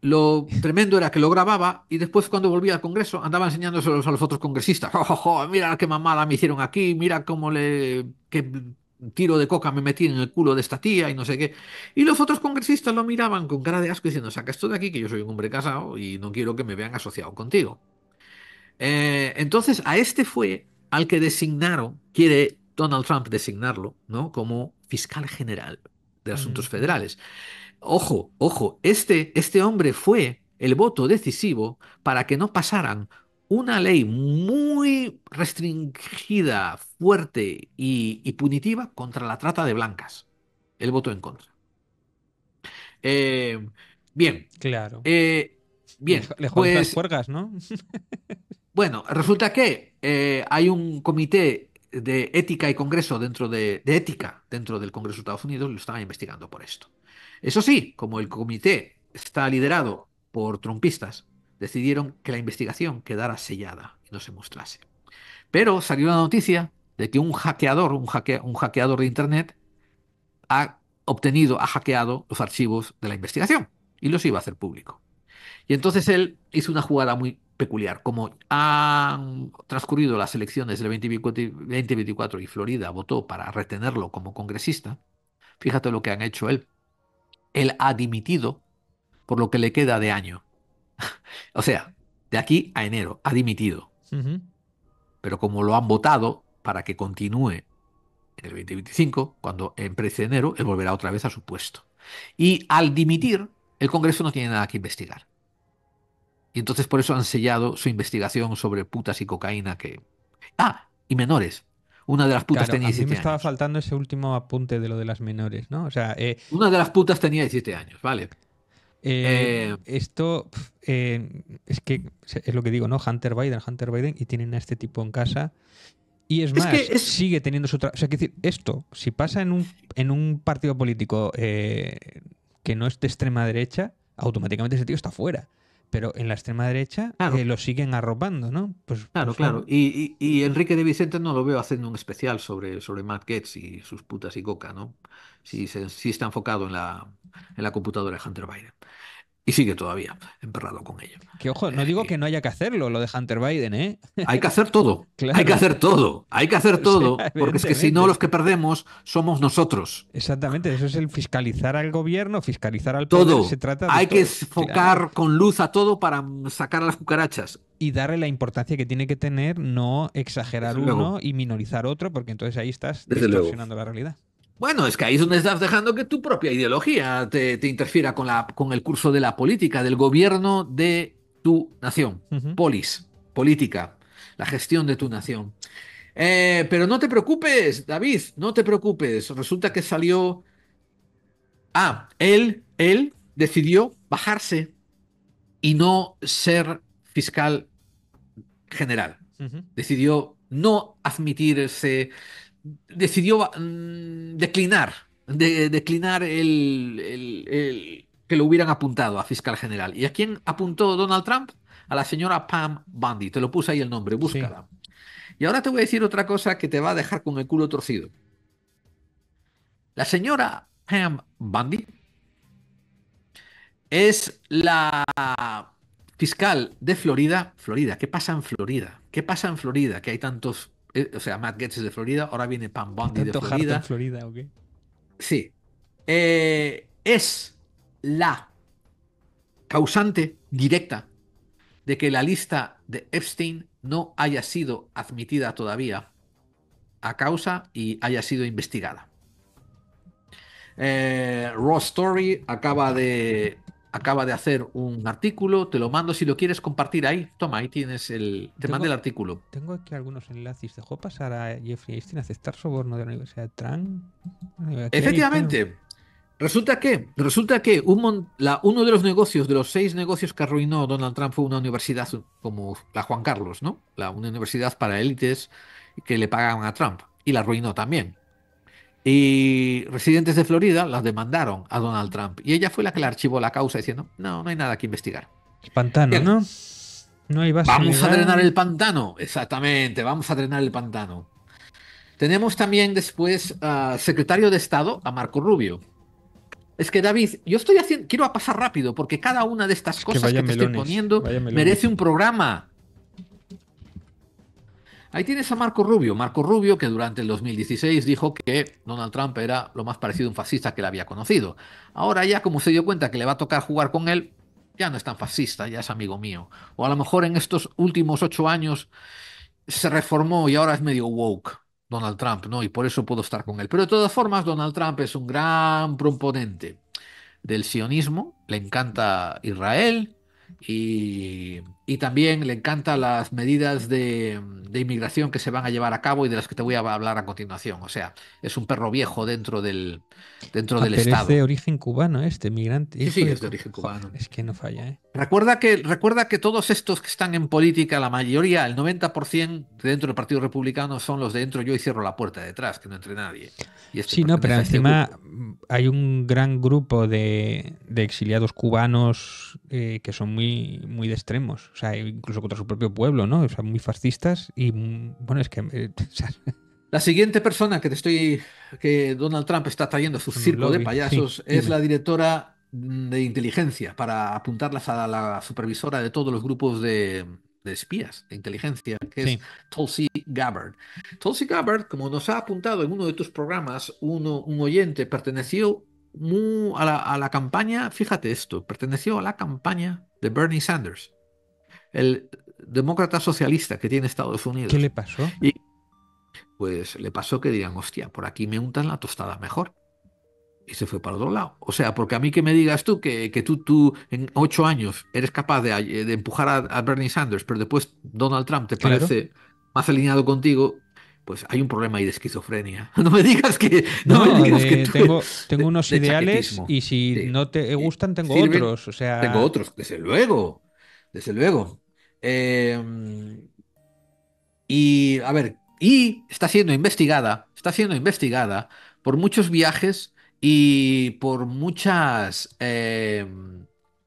Lo tremendo era que lo grababa y después cuando volvía al Congreso andaba enseñándoselos a los otros congresistas. "Jo, jo, jo, mira qué mamada me hicieron aquí, mira cómo le... qué tiro de coca me metí en el culo de esta tía y no sé qué. Y los otros congresistas lo miraban con cara de asco diciendo, saca esto de aquí que yo soy un hombre casado y no quiero que me vean asociado contigo. Eh, entonces a este fue al que designaron, quiere Donald Trump designarlo, ¿no? Como fiscal general de asuntos Mm. federales. Ojo, ojo, este, este hombre fue el voto decisivo para que no pasaran una ley muy restringida, fuerte y, y punitiva contra la trata de blancas. El voto en contra. Eh, bien, Claro. eh, bien, Le, le las pues juergas, ¿no? bueno, resulta que eh, hay un comité de ética y congreso dentro de, ética dentro del Congreso de Estados Unidos lo están investigando por esto. Eso sí, como el comité está liderado por trumpistas, decidieron que la investigación quedara sellada y no se mostrase. Pero salió la noticia de que un hackeador, un, hacke- un hackeador de Internet, ha obtenido, ha hackeado los archivos de la investigación y los iba a hacer público. Y entonces él hizo una jugada muy peculiar. Como han transcurrido las elecciones del 2024 2024 y Florida votó para retenerlo como congresista, fíjate lo que han hecho él. Él ha dimitido por lo que le queda de año. o sea, de aquí a enero, ha dimitido. Pero como lo han votado para que continúe en el 2025, cuando empiece enero, él volverá otra vez a su puesto. Y al dimitir, el Congreso no tiene nada que investigar. Y entonces por eso han sellado su investigación sobre putas y cocaína que... Ah, y menores. Una de las putas Claro, tenía a mí 17 me estaba años. faltando ese último apunte de lo de las menores, ¿no? O sea, eh, Una de las putas tenía 17 años, ¿vale? eh, Eh, esto eh, es que es lo que digo, ¿no? Hunter Biden, Hunter Biden, y tienen a este tipo en casa. Y es Es más, es- sigue teniendo su trabajo. O sea, que decir, esto, si pasa en un, en un partido político que no es de extrema derecha, automáticamente ese tío está fuera. Pero en la extrema derecha Claro. eh, lo siguen arropando, ¿no? Pues, Claro, pues, claro. Y, y- y Enrique de Vicente no lo veo haciendo un especial sobre, sobre Matt Gaetz y sus putas y coca, ¿no? Sí, se- sí está enfocado en la, en la computadora de Hunter Biden. Y sigue todavía emperrado con ello. Que ojo, no digo que no haya que hacerlo, lo de Hunter Biden, ¿eh? Hay que hacer todo. Claro. Hay que hacer todo. Hay que hacer O sea, todo. porque es que si no, los que perdemos somos nosotros. Exactamente, eso es el fiscalizar al gobierno, fiscalizar al poder. Todo. Se trata de Hay que enfocar claro. con luz a todo para sacar a las cucarachas. y darle la importancia que tiene que tener, no exagerar Desde luego. uno y minorizar otro, porque entonces ahí estás distorsionando la realidad. Bueno, es que ahí es donde estás dejando que tu propia ideología te, te interfiera con, la, con el curso de la política, del gobierno de tu nación. Polis, política, la gestión de tu nación. Eh, pero no te preocupes, David, no te preocupes. Resulta que salió. Ah, él, él decidió bajarse y no ser fiscal general. Decidió no admitirse. Decidió mm, declinar. de- declinar el, el- el- que lo hubieran apuntado a fiscal general. ¿Y a quién apuntó Donald Trump? A la señora Pam Bundy. Te lo puse ahí el nombre, búscala. Y ahora te voy a decir otra cosa que te va a dejar con el culo torcido. La señora Pam Bundy es la fiscal de Florida. Florida, ¿qué pasa en Florida? ¿Qué pasa en Florida? Que hay tantos. Eh, o sea, Matt Gaetz es de Florida, ahora viene Pam Bundy de Florida. en Florida, ¿o qué? Sí. Eh, es la causante directa de que la lista de Epstein no haya sido admitida todavía a causa y haya sido investigada. Eh, Raw Story acaba de, acaba de hacer un artículo, te lo mando si lo quieres compartir ahí. Toma, ahí tienes el. Te mandé el artículo. Tengo aquí algunos enlaces. ¿Dejó pasar a Jeffrey Epstein a aceptar soborno de la Universidad de Trump? Efectivamente. Resulta que, resulta que un mon- la- uno de los negocios, de los seis negocios que arruinó Donald Trump fue una universidad como la Juan Carlos, ¿no? La, una universidad para élites que le pagaban a Trump. Y la arruinó también. Y residentes de Florida las demandaron a Donald Trump. Y ella fue la que le archivó la causa diciendo, no, no hay nada que investigar. Pantano, Bien. ¿no? No hay base Vamos a drenar el pantano. Exactamente, vamos a drenar el pantano. Tenemos también después ah, secretario de Estado a Marco Rubio. Es que David, yo estoy haciendo, quiero pasar rápido porque cada una de estas que cosas vaya que te estoy poniendo merece un programa. Ahí tienes a Marco Rubio. Marco Rubio, que durante el 2016 dijo que Donald Trump era lo más parecido a un fascista que le había conocido. Ahora ya, como se dio cuenta que le va a tocar jugar con él, ya no es tan fascista, ya es amigo mío. O a lo mejor en estos últimos ocho años se reformó y ahora es medio woke Donald Trump, ¿no? Y por eso puedo estar con él. Pero de todas formas, Donald Trump es un gran proponente del sionismo, le encanta Israel y, y también le encantan las medidas de, de inmigración que se van a llevar a cabo y de las que te voy a hablar a continuación. O sea, es un perro viejo dentro del, dentro Ah, del pero Estado. es de origen cubano este, migrante. Sí, es de origen Joder, cubano. es que no falla, ¿eh? Recuerda que, recuerda que todos estos que están en política, la mayoría, el 90% de dentro del Partido Republicano son los de dentro yo y cierro la puerta de detrás, que no entre nadie. Y este Sí, no, pero este encima hay un gran grupo de, de exiliados cubanos eh, que son muy, muy de extremos, o sea, incluso contra su propio pueblo, ¿no? O sea, muy fascistas y, mm, bueno, es que... eh, o sea, La siguiente persona que te estoy, que Donald Trump está trayendo a su circo de payasos sí, es la directora de inteligencia para apuntarlas a la supervisora de todos los grupos de, de espías de inteligencia, que Sí. es Tulsi Gabbard. Tulsi Gabbard, como nos ha apuntado en uno de tus programas, uno, un oyente perteneció a, la, a la campaña, fíjate esto, perteneció a la campaña de Bernie Sanders, el demócrata socialista que tiene Estados Unidos. ¿Qué le pasó? Pues le pasó que digan, hostia, por aquí me untan la tostada mejor. Y se fue para otro lado. O sea, porque a mí que me digas tú que, que tú, tú en ocho años eres capaz de, de empujar a, a Bernie Sanders, pero después Donald Trump te Claro. parece más alineado contigo, pues hay un problema ahí de esquizofrenia. No me digas que. No, No, me digas de- que tú- tengo, tengo unos de ideales y si no te gustan, tengo Sirven- otros. O sea, Tengo otros, desde luego. Desde luego. Eh, y, a ver, y está siendo investigada, está siendo investigada por muchos viajes y por muchas eh,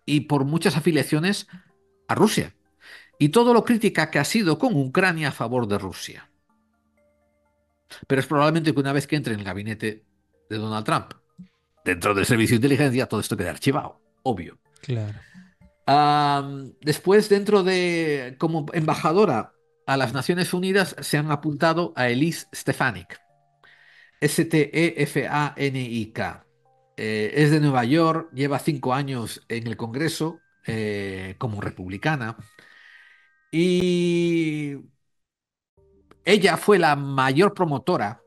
y por muchas afiliaciones a Rusia. Y todo lo crítica que ha sido con Ucrania a favor de Rusia. Pero es probablemente que una vez que entre en el gabinete de Donald Trump, dentro del servicio de inteligencia, todo esto quede archivado, obvio. claro. Después, dentro de, como embajadora a las Naciones Unidas, se han apuntado a Elise Stefanik. S-T-E-F-A-N-I-K. Eh, es de Nueva York, lleva cinco años en el Congreso eh, como republicana. Y ella fue la mayor promotora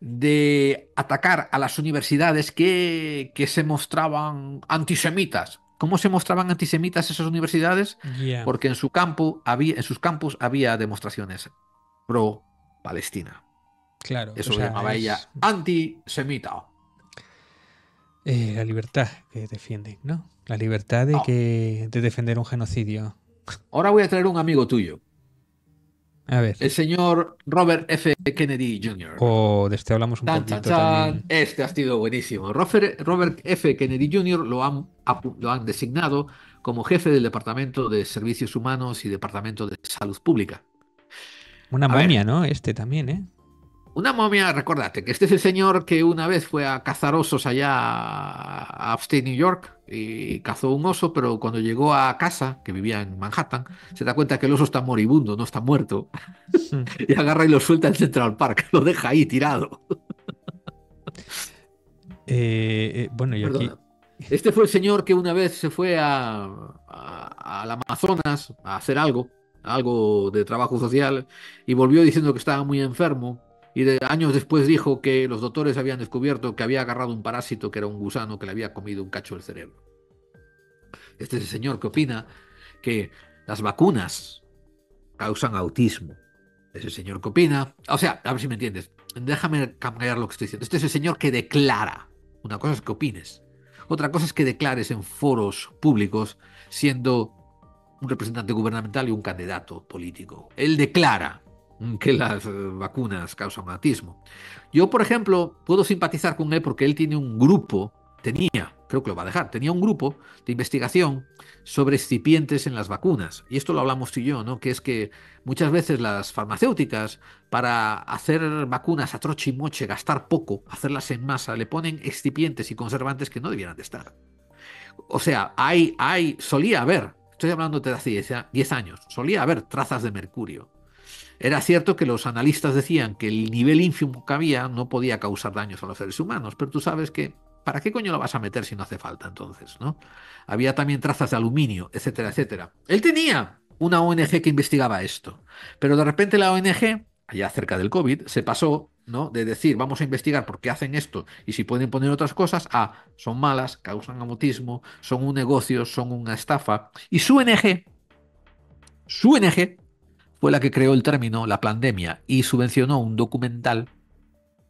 de atacar a las universidades que, que se mostraban antisemitas. ¿Cómo se mostraban antisemitas esas universidades? Porque en su campo había, en sus campus había demostraciones pro Palestina. Claro. Eso o sea, llamaba es, ella antisemita. eh, la libertad que defienden, ¿no? La libertad de, Oh. que, de defender un genocidio. Ahora voy a traer un amigo tuyo, A ver. el señor Robert F. Kennedy Jr. O de este hablamos un poquito también. Este ha sido buenísimo. Robert, F. Kennedy Jr. Lo han, lo han designado como jefe del Departamento de Servicios Humanos y Departamento de Salud Pública. Una A ver. momia, ¿no? Este también, ¿eh? Una momia, recordate que este es el señor que una vez fue a cazar osos allá a Upstate New York y cazó un oso, pero cuando llegó a casa, que vivía en Manhattan, se da cuenta que el oso está moribundo, no está muerto, y agarra y lo suelta en Central Park, lo deja ahí tirado. Eh, eh, bueno, yo aquí. Este fue el señor que una vez se fue a, a- al Amazonas a hacer algo, algo de trabajo social, y volvió diciendo que estaba muy enfermo. Y de, años después dijo que los doctores habían descubierto que había agarrado un parásito que era un gusano que le había comido un cacho del cerebro. Este es el señor que opina que las vacunas causan autismo. Es el señor que opina. O sea, a ver si me entiendes. Déjame cambiar lo que estoy diciendo. Este es el señor que declara. Una cosa es que opines. Otra cosa es que declares en foros públicos siendo un representante gubernamental y un candidato político. Él declara. Que las eh, vacunas causan autismo. Yo, por ejemplo, puedo simpatizar con él porque él tiene un grupo, tenía, creo que lo va a dejar, tenía un grupo de investigación sobre excipientes en las vacunas. Y esto lo hablamos tú y yo, ¿no? Que es que muchas veces las farmacéuticas, para hacer vacunas a troche y moche, gastar poco, hacerlas en masa, le ponen excipientes y conservantes que no debieran de estar. O sea, hay, hay, solía haber, estoy hablando de hace 10 años, solía haber trazas de mercurio era cierto que los analistas decían que el nivel ínfimo que había no podía causar daños a los seres humanos, pero tú sabes que ¿para qué coño lo vas a meter si no hace falta entonces? ¿no? Había también trazas de aluminio, etcétera, etcétera. Él tenía una ONG que investigaba esto, pero de repente la ONG, allá cerca del COVID, se pasó ¿no? de decir vamos a investigar por qué hacen esto y si pueden poner otras cosas, a son malas, causan amotismo, son un negocio, son una estafa. Y su ONG, su ONG fue la que creó el término la pandemia y subvencionó un documental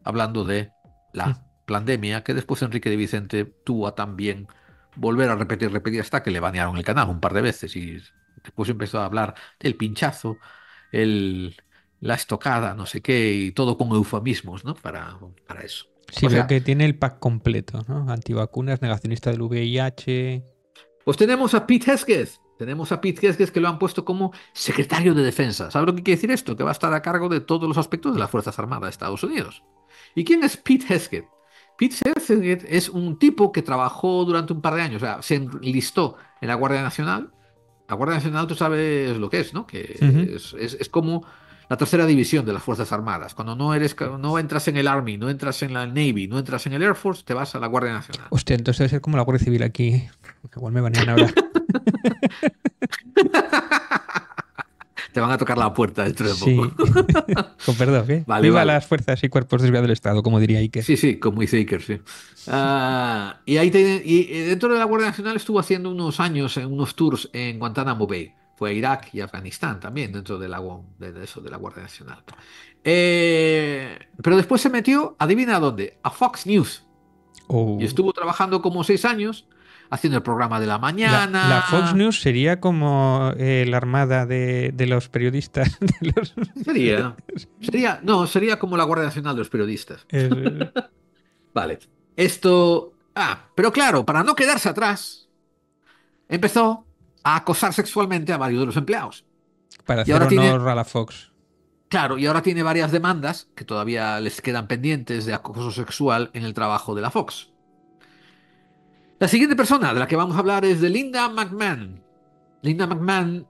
hablando de la pandemia que después Enrique de Vicente tuvo a también volver a repetir, repetir hasta que le banearon el canal un par de veces y después empezó a hablar del pinchazo, el, la estocada, no sé qué, y todo con eufemismos, ¿no? Para, para eso. Sí, o que tiene el pack completo, ¿no? Antivacunas, negacionista del VIH. Pues tenemos a Pete Hesketh, tenemos a Pete Hesketh que lo han puesto como secretario de defensa. ¿Sabe lo que quiere decir esto? Que va a estar a cargo de todos los aspectos de las Fuerzas Armadas de Estados Unidos. ¿Y quién es Pete Hesketh? Pete Hesketh es un tipo que trabajó durante un par de años, o sea, se enlistó en la Guardia Nacional. La Guardia Nacional, tú sabes lo que es, ¿no? Que es, como la tercera división de las Fuerzas Armadas. Cuando no eres, no entras en el Army, no entras en la Navy, no entras en el Air Force, te vas a la Guardia Nacional. Hostia, entonces debe ser como la Guardia Civil aquí. igual me banean ahora. Te van a tocar la puerta dentro de poco. Con perdón, ¿eh? Vale, Viva las fuerzas y cuerpos desviados del Estado, como diría Iker. Sí, sí, como dice Iker, sí. Ah, y, ahí y dentro de la Guardia Nacional estuvo haciendo unos años, en unos tours en Guantánamo Bay. Fue a Irak y Afganistán también, dentro de la, de eso, de la Guardia Nacional. Eh, pero después se metió, adivina dónde, a Fox News. Oh. Y estuvo trabajando como seis años haciendo el programa de la mañana. La, Fox News sería como eh, la armada de, los periodistas. Sería, sería, no, sería como la Guardia Nacional de los periodistas. vale. Esto. Ah, pero claro, para no quedarse atrás, empezó a acosar sexualmente a varios de los empleados. Para hacer honor a la Fox. Claro, y ahora tiene varias demandas que todavía les quedan pendientes de acoso sexual en el trabajo de la Fox. La siguiente persona de la que vamos a hablar es de Linda McMahon. Linda McMahon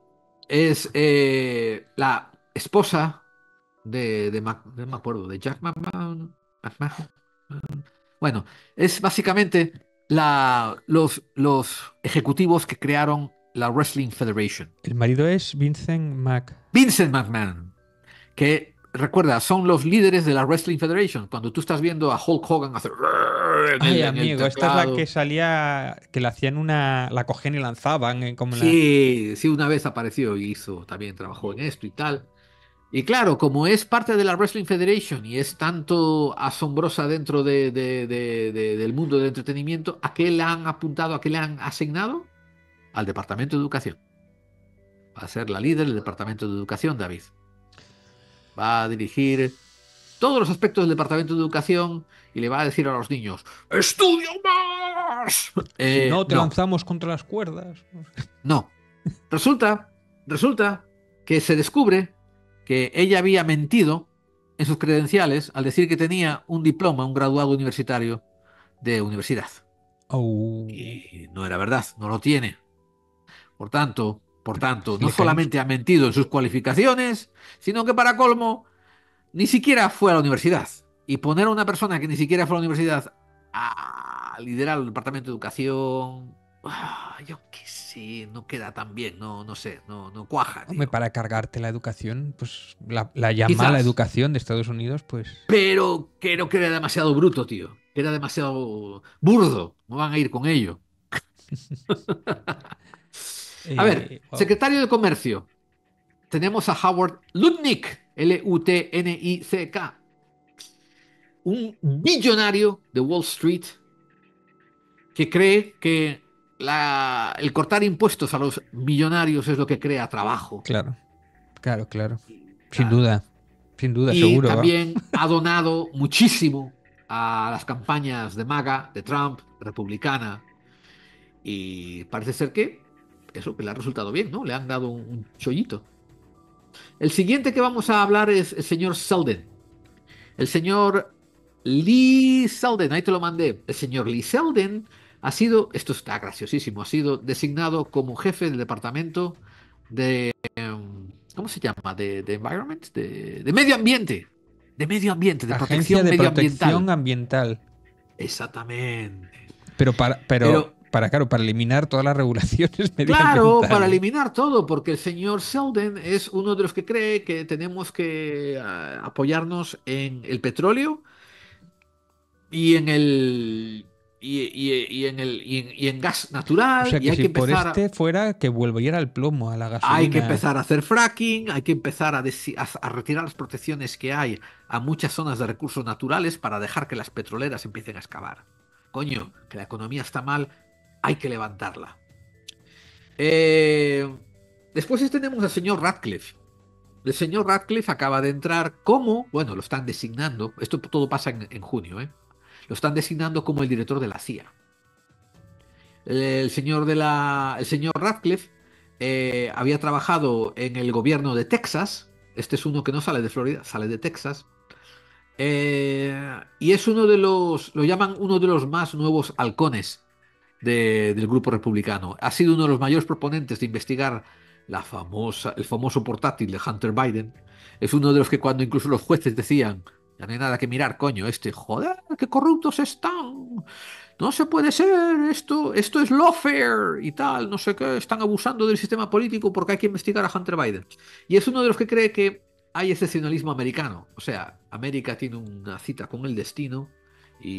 es eh, la esposa de, de, me acuerdo, de Jack McMahon. Bueno, es básicamente la, los, los ejecutivos que crearon la Wrestling Federation. El marido es Vincent Mc... Vincent McMahon, que recuerda, son los líderes de la Wrestling Federation. Cuando tú estás viendo a Hulk Hogan hacer. Ay, amigo, esta es la que salía, que le hacían una. La cogían y lanzaban. Eh, como sí, sí, una vez apareció y hizo, también trabajó en esto y tal. Y claro, como es parte de la Wrestling Federation y es tanto asombrosa dentro de, del mundo del entretenimiento, ¿a qué le han apuntado, a qué le han asignado? Al Departamento de Educación. Va a ser la líder del Departamento de Educación, David va a dirigir todos los aspectos del Departamento de Educación y le va a decir a los niños, ¡estudio más! Eh, no te lanzamos contra las cuerdas. No. Resulta, resulta que se descubre que ella había mentido en sus credenciales al decir que tenía un diploma, un graduado universitario de universidad. Oh. Y no era verdad, no lo tiene. Por tanto, por tanto, no solamente ha mentido en sus cualificaciones, sino que para colmo, ni siquiera fue a la universidad. Y poner a una persona que ni siquiera fue a la universidad a liderar el departamento de educación, ah, yo qué sé, no queda tan bien, no, no sé, no, no cuaja. Hombre, para cargarte la educación, pues la, la llamada educación de Estados Unidos, pues. Pero creo que era demasiado bruto, tío. Era demasiado burdo. No van a ir con ello. A ver, eh, secretario de Comercio. Tenemos a Howard Lutnick, L-U-T-N-I-C-K. Un billonario de Wall Street que cree que el cortar impuestos a los millonarios es lo que crea trabajo. Claro, claro, claro. Sin duda. Sin duda, y seguro. ¿va? también ha donado muchísimo a las campañas de MAGA, de Trump, republicana. Y parece ser que eso que le ha resultado bien, ¿no? Le han dado un, un chollito. El siguiente que vamos a hablar es el señor Selden. El señor Lee Selden, ahí te lo mandé. El señor Lee Selden ha sido, esto está graciosísimo, ha sido designado como jefe del departamento de, em, ¿cómo se llama? De, de environment, de, de medio ambiente. De medio ambiente, de Agencia protección de medioambiental. protección ambiental. Exactamente. Pero para, pero, Pero- para, claro, para eliminar todas las regulaciones Claro, para eliminar todo, porque el señor Selden es uno de los que cree que tenemos que ah, apoyarnos en el petróleo y en el y, y- y en el y en, y en gas natural O sea y que hay si que por empezar a- este fuera que volviera al plomo, a la gasolina. hay que empezar a hacer fracking, hay que empezar a, desi- a- a retirar las protecciones que hay a muchas zonas de recursos naturales para dejar que las petroleras empiecen a excavar. Coño, que la economía está mal, hay que levantarla. Eh, después tenemos al señor Radcliffe. El señor Radcliffe acaba de entrar como, bueno, lo están designando, esto todo pasa en, junio, ¿eh? lo están designando como el director de la CIA. El, el señor, de la, el señor Radcliffe eh, había trabajado en el gobierno de Texas. Este es uno que no sale de Florida, sale de Texas. Eh, y es uno de los, lo llaman uno de los más nuevos halcones de- del grupo republicano. Ha sido uno de los mayores proponentes de investigar la famosa, el famoso portátil de Hunter Biden. Es uno de los que cuando incluso los jueces decían, ya no hay nada que mirar, coño, este, joder, qué corruptos están. No se puede ser, esto, esto es lawfare y tal, no sé qué, están abusando del sistema político porque hay que investigar a Hunter Biden. Y es uno de los que cree que hay excepcionalismo americano. O sea, América tiene una cita con el destino y,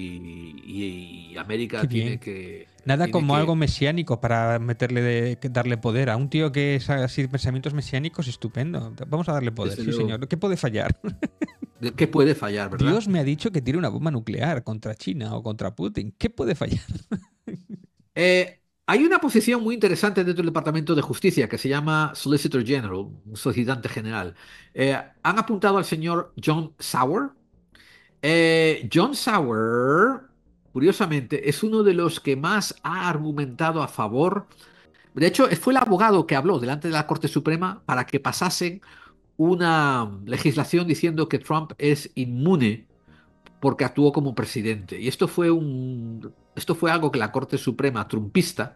y- y América Qué tiene bien. que... Nada tiene como que- algo mesiánico para meterle de, darle poder. A un tío que es así pensamientos mesiánicos, estupendo. Vamos a darle poder, Desde sí, luego. señor. ¿Qué puede fallar? ¿Qué puede fallar, verdad? Dios me ha dicho que tiene una bomba nuclear contra China o contra Putin. ¿Qué puede fallar? Eh, hay una posición muy interesante dentro del Departamento de Justicia que se llama Solicitor General, un solicitante general. Eh, han apuntado al señor John Sauer. Eh, John Sauer, curiosamente, es uno de los que más ha argumentado a favor. De hecho, fue el abogado que habló delante de la Corte Suprema para que pasasen una legislación diciendo que Trump es inmune porque actuó como presidente. Y esto fue un esto fue algo que la Corte Suprema trumpista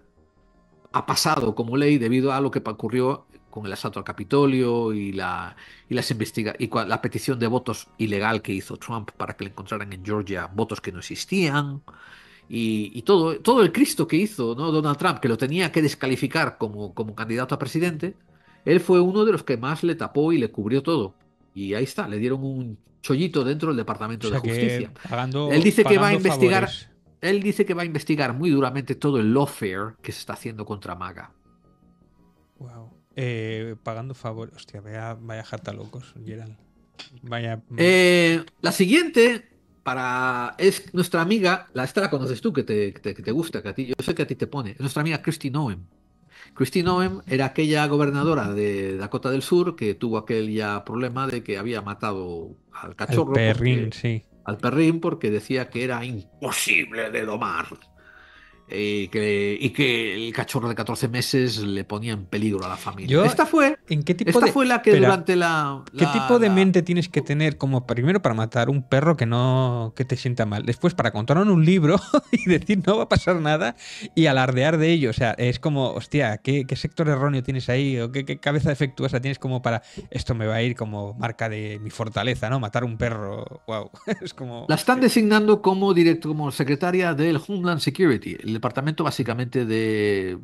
ha pasado como ley debido a lo que ocurrió con el asalto al Capitolio y la y las investiga y la petición de votos ilegal que hizo Trump para que le encontraran en Georgia votos que no existían y, y todo todo el Cristo que hizo ¿no? Donald Trump que lo tenía que descalificar como como candidato a presidente él fue uno de los que más le tapó y le cubrió todo y ahí está le dieron un chollito dentro del Departamento O sea de Justicia pagando- Él dice que va a investigar- favores. él dice que va a investigar muy duramente todo el lawfare que se está haciendo contra Maga. Wow. Eh, pagando favores. Hostia, vaya, vaya jarta locos, Gerald. Vaya. Eh, la siguiente para es nuestra amiga, la esta la conoces tú que te, que te, que te gusta, que a ti, yo sé que a ti te pone, es nuestra amiga Christy Noem. Christy Noem era aquella gobernadora de Dakota del Sur que tuvo aquel ya problema de que había matado al al cachorro, perrín, porque- sí. al perrín porque decía que era imposible de domar. Y que, y que el cachorro de 14 meses le ponía en peligro a la familia. Yo- esta fue, ¿En qué tipo esta de, fue la que espera, durante la, ¿Qué tipo de la- mente tienes que tener como primero para matar un perro que no que te sienta mal? Después para contarlo en un libro y decir no va a pasar nada y alardear de ello. O sea, es como, hostia, ¿qué, qué sector erróneo tienes ahí? ¿O qué, qué cabeza defectuosa tienes como para esto me va a ir como marca de mi fortaleza, ¿no? Matar un perro. Wow. Es como. La están designando como directo, como secretaria del Homeland Security, el departamento básicamente de,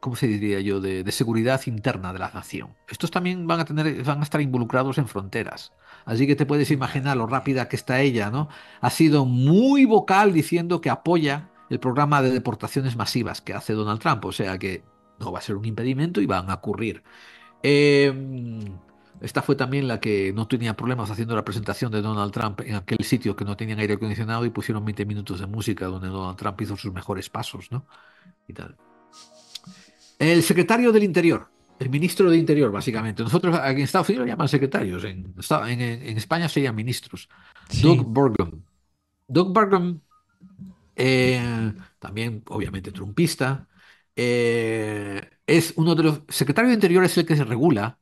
¿cómo se diría yo?, de, de seguridad interna de la nación. Estos también van a tener, van a estar involucrados en fronteras. Así que te puedes imaginar lo rápida que está ella, ¿no? Ha sido muy vocal diciendo que apoya el programa de deportaciones masivas que hace Donald Trump. O sea que no va a ser un impedimento y van a ocurrir. Eh, esta fue también la que no tenía problemas haciendo la presentación de Donald Trump en aquel sitio que no tenían aire acondicionado y pusieron 20 minutos de música donde Donald Trump hizo sus mejores pasos, ¿no? Y tal. El secretario del Interior. El ministro de Interior, básicamente. Nosotros en Estados Unidos lo llaman secretarios. En, esta- en- en España serían ministros. Sí. Doug Burgum. Doug Burgum, eh, también obviamente trumpista, eh, es uno de los secretarios de Interior es el que se regula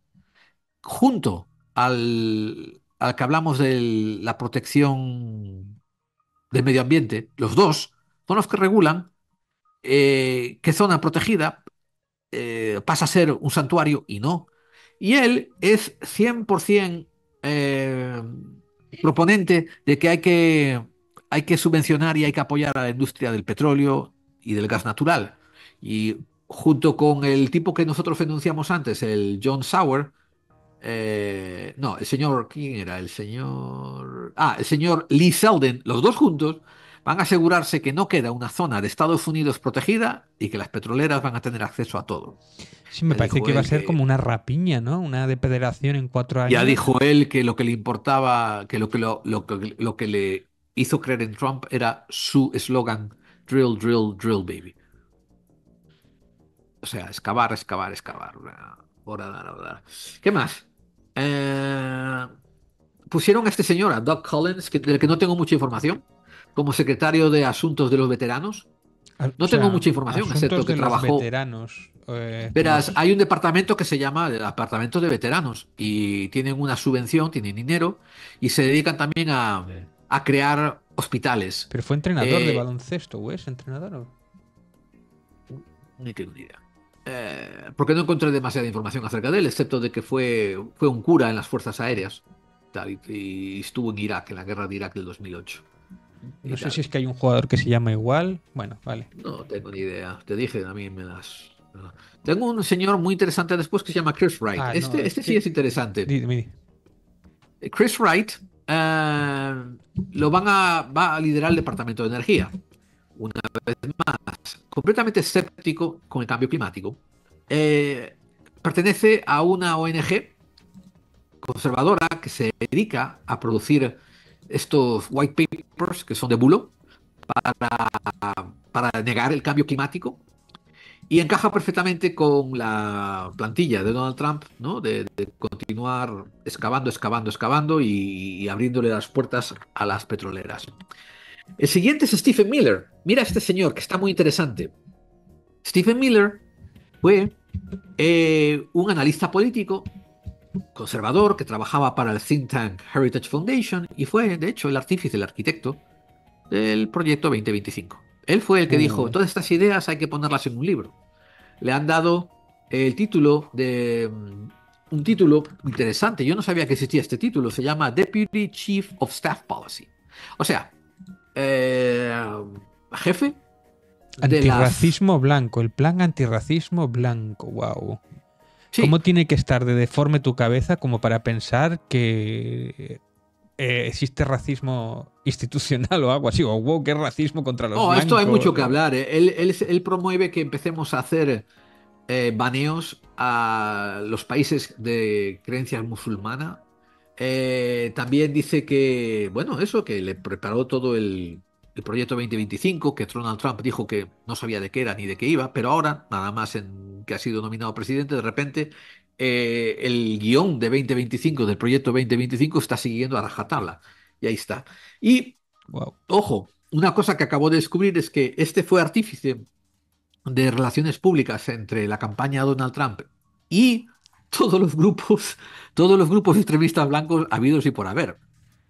junto al, al que hablamos de la protección del medio ambiente. Los dos son los que regulan eh, qué zona protegida eh, pasa a ser un santuario y no. Y él es 100% eh, proponente de que hay, que hay que subvencionar y hay que apoyar a la industria del petróleo y del gas natural. Y junto con el tipo que nosotros denunciamos antes, el John Sauer, eh, no, el señor, ¿quién era? El señor... Ah, el señor Lee Selden, los dos juntos van a asegurarse que no queda una zona de Estados Unidos protegida y que las petroleras van a tener acceso a todo. Sí, me Ya parece que va a ser que- como una rapiña, ¿no? Una depederación en cuatro años. Ya dijo él que lo que le importaba, que lo que, lo, lo que, lo que le hizo creer en Trump era su eslogan, drill, drill, drill, baby. O sea, excavar, excavar, excavar. Hora, hora, hora. ¿Qué más? Eh, pusieron a este señor, a Doug Collins, que, del que no tengo mucha información, como secretario de Asuntos de los Veteranos. No o sea, tengo mucha información, excepto que de los trabajó- veteranos. eh, Verás, hay un departamento que se llama el Departamento de Veteranos y tienen una subvención, tienen dinero y se dedican también a, a crear hospitales. Pero fue entrenador de Eh, baloncesto, ¿o es entrenador? o- Ni tengo ni idea. Eh, porque no encontré demasiada información acerca de él, excepto de que fue, fue un cura en las Fuerzas Aéreas tal, y, y estuvo en Irak, en la guerra de Irak del 2008. y No sé si es que hay un jugador que se llama igual. Bueno, vale. No tengo ni idea. Te dije, a mí me das. Tengo un señor muy interesante después que se llama Chris Wright. Ah, este es este sí es interesante. Chris Wright eh, lo van a, va a liderar el Departamento de Energía. Una vez más, completamente escéptico con el cambio climático. Eh, pertenece a una ONG conservadora que se dedica a producir estos white papers que son de bulo para, para negar el cambio climático y encaja perfectamente con la plantilla de Donald Trump, ¿no? De, de continuar excavando, excavando, excavando y, y abriéndole las puertas a las petroleras. El siguiente es Stephen Miller. Mira a este señor que está muy interesante. Stephen Miller fue eh, un analista político conservador que trabajaba para el think tank Heritage Foundation y fue, de hecho, el artífice, el arquitecto del proyecto 2025. Él fue el que Mm. dijo, todas estas ideas hay que ponerlas en un libro. Le han dado el título de mm, un título interesante. Yo no sabía que existía este título. Se llama Deputy Chief of Staff Policy. O sea, eh, jefe. Antirracismo blanco, el plan antirracismo blanco, wow. Sí, ¿Cómo tiene que estar de deforme tu cabeza como para pensar que eh, existe racismo institucional o algo así? O wow, qué racismo contra los No, Oh, esto hay blancos? mucho que hablar. ¿eh? Él, él- él promueve que empecemos a hacer eh, baneos a los países de creencia musulmana. Eh, también dice que, bueno, eso, que le preparó todo el, el proyecto 2025, que Donald Trump dijo que no sabía de qué era ni de qué iba, pero ahora, nada más en que ha sido nominado presidente, de repente eh, el guion de 2025 del proyecto 2025 está siguiendo a rajatabla. Y ahí está. Y Wow. Ojo, una cosa que acabo de descubrir es que este fue artífice de relaciones públicas entre la campaña de Donald Trump y todos los grupos, todos los grupos extremistas blancos habidos y por haber.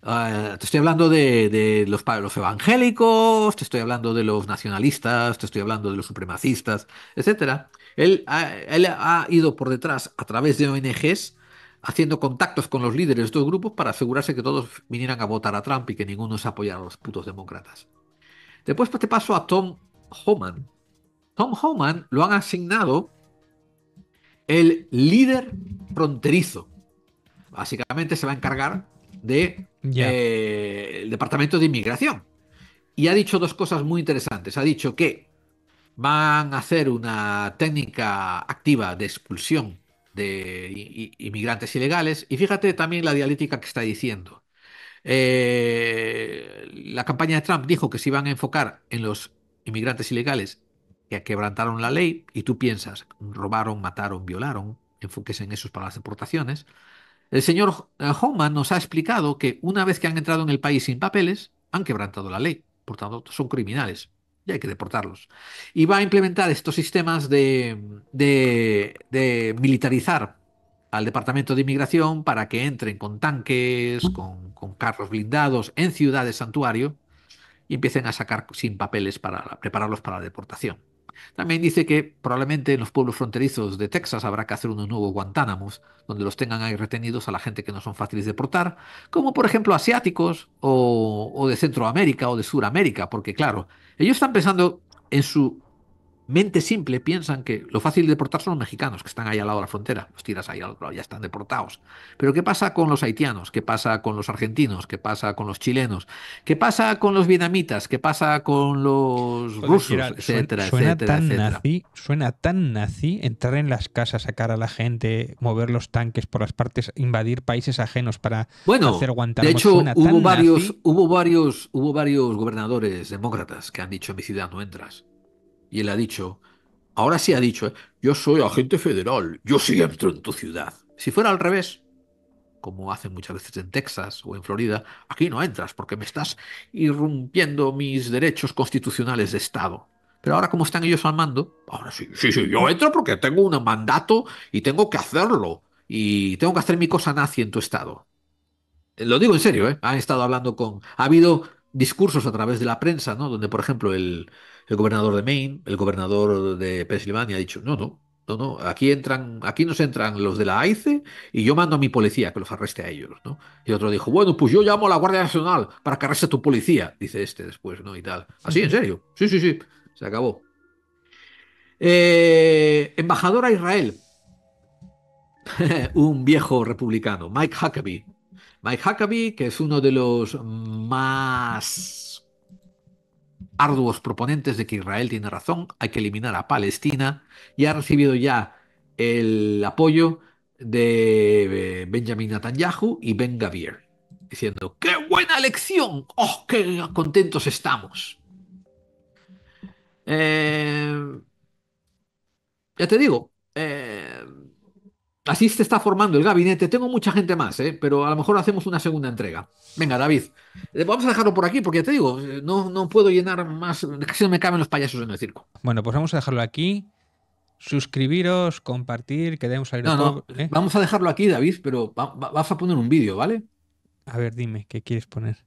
Eh, te estoy hablando de, los, evangélicos, te estoy hablando de los nacionalistas, te estoy hablando de los supremacistas, etcétera. Él, ha- él ha ido por detrás a través de ONGs haciendo contactos con los líderes de estos grupos para asegurarse que todos vinieran a votar a Trump y que ninguno se apoyara a los putos demócratas. Después te paso a Tom Homan. Tom Homan lo han asignado el líder fronterizo. Básicamente se va a encargar de Ya. eh, el Departamento de Inmigración. Y ha dicho dos cosas muy interesantes. Ha dicho que van a hacer una técnica activa de expulsión de inmigrantes ilegales. Y fíjate también la dialéctica que está diciendo. Eh, la campaña de Trump dijo que se iban a enfocar en los inmigrantes ilegales que quebrantaron la ley y tú piensas, robaron, mataron, violaron, enfóquese en esos para las deportaciones. El señor eh, Homan nos ha explicado que una vez que han entrado en el país sin papeles, han quebrantado la ley, por tanto son criminales y hay que deportarlos. Y va a implementar estos sistemas de militarizar al Departamento de Inmigración para que entren con tanques, con, con carros blindados en ciudades santuario y empiecen a sacar sin papeles para prepararlos para la deportación. También dice que probablemente en los pueblos fronterizos de Texas habrá que hacer unos nuevos Guantánamos, donde los tengan ahí retenidos a la gente que no son fáciles de deportar, como por ejemplo asiáticos o, o de Centroamérica o de Suramérica, porque claro, ellos están pensando en su mente simple piensan que lo fácil de deportar son los mexicanos, que están ahí al lado de la frontera. Los tiras ahí al otro lado, ya están deportados. Pero ¿qué pasa con los haitianos? ¿Qué pasa con los argentinos? ¿Qué pasa con los chilenos? ¿Qué pasa con los vietnamitas? ¿Qué pasa con los Joder, rusos? Etcétera, suena etcétera, tan etcétera. nazi, suena tan nazi entrar en las casas, sacar a la gente, mover los tanques por las partes, invadir países ajenos para Bueno, hacer de Guantánamo. hecho, Suena hubo varios, nazi. hubo, varios, hubo varios gobernadores demócratas que han dicho en mi ciudad no entras. Y él ha dicho, ahora sí ha dicho, ¿eh? yo soy agente federal, yo sí entro en tu ciudad. Si fuera al revés, como hacen muchas veces en Texas o en Florida, aquí no entras porque me estás irrumpiendo mis derechos constitucionales de Estado. Pero ahora como están ellos al mando, ahora sí, sí, sí, yo entro porque tengo un mandato y tengo que hacerlo. Y tengo que hacer mi cosa nazi en tu Estado. Lo digo en serio, ¿eh? Han estado hablando con... Ha habido discursos a través de la prensa, ¿no? Donde, por ejemplo, el, el gobernador de Maine, el gobernador de Pensilvania ha dicho, no, no, no, no, aquí entran, aquí nos entran los de la AICE y yo mando a mi policía que los arreste a ellos, ¿no? Y otro dijo, bueno, pues yo llamo a la Guardia Nacional para que arreste a tu policía, dice este después, ¿no? Y tal. Así, en serio. Sí, sí, sí. Se acabó. Eh, embajador a Israel. Un viejo republicano, Mike Huckabee. Mike Huckabee, que es uno de los más arduos proponentes de que Israel tiene razón, hay que eliminar a Palestina, y ha recibido ya el apoyo de eh, Benjamin Netanyahu y Ben Gavir, diciendo, ¡qué buena elección! ¡Oh, qué contentos estamos! Eh, ya te digo, eh, así se está formando el gabinete. Tengo mucha gente más, ¿eh? pero a lo mejor hacemos una segunda entrega. Venga, David, eh, vamos a dejarlo por aquí porque ya te digo, eh, no, no puedo llenar más, casi no me caben los payasos en el circo. Bueno, pues vamos a dejarlo aquí. Suscribiros, compartir, que debemos salir No, no, ¿eh? vamos a dejarlo aquí, David, pero va- va- vas a poner un vídeo, ¿vale? A ver, dime, ¿qué quieres poner?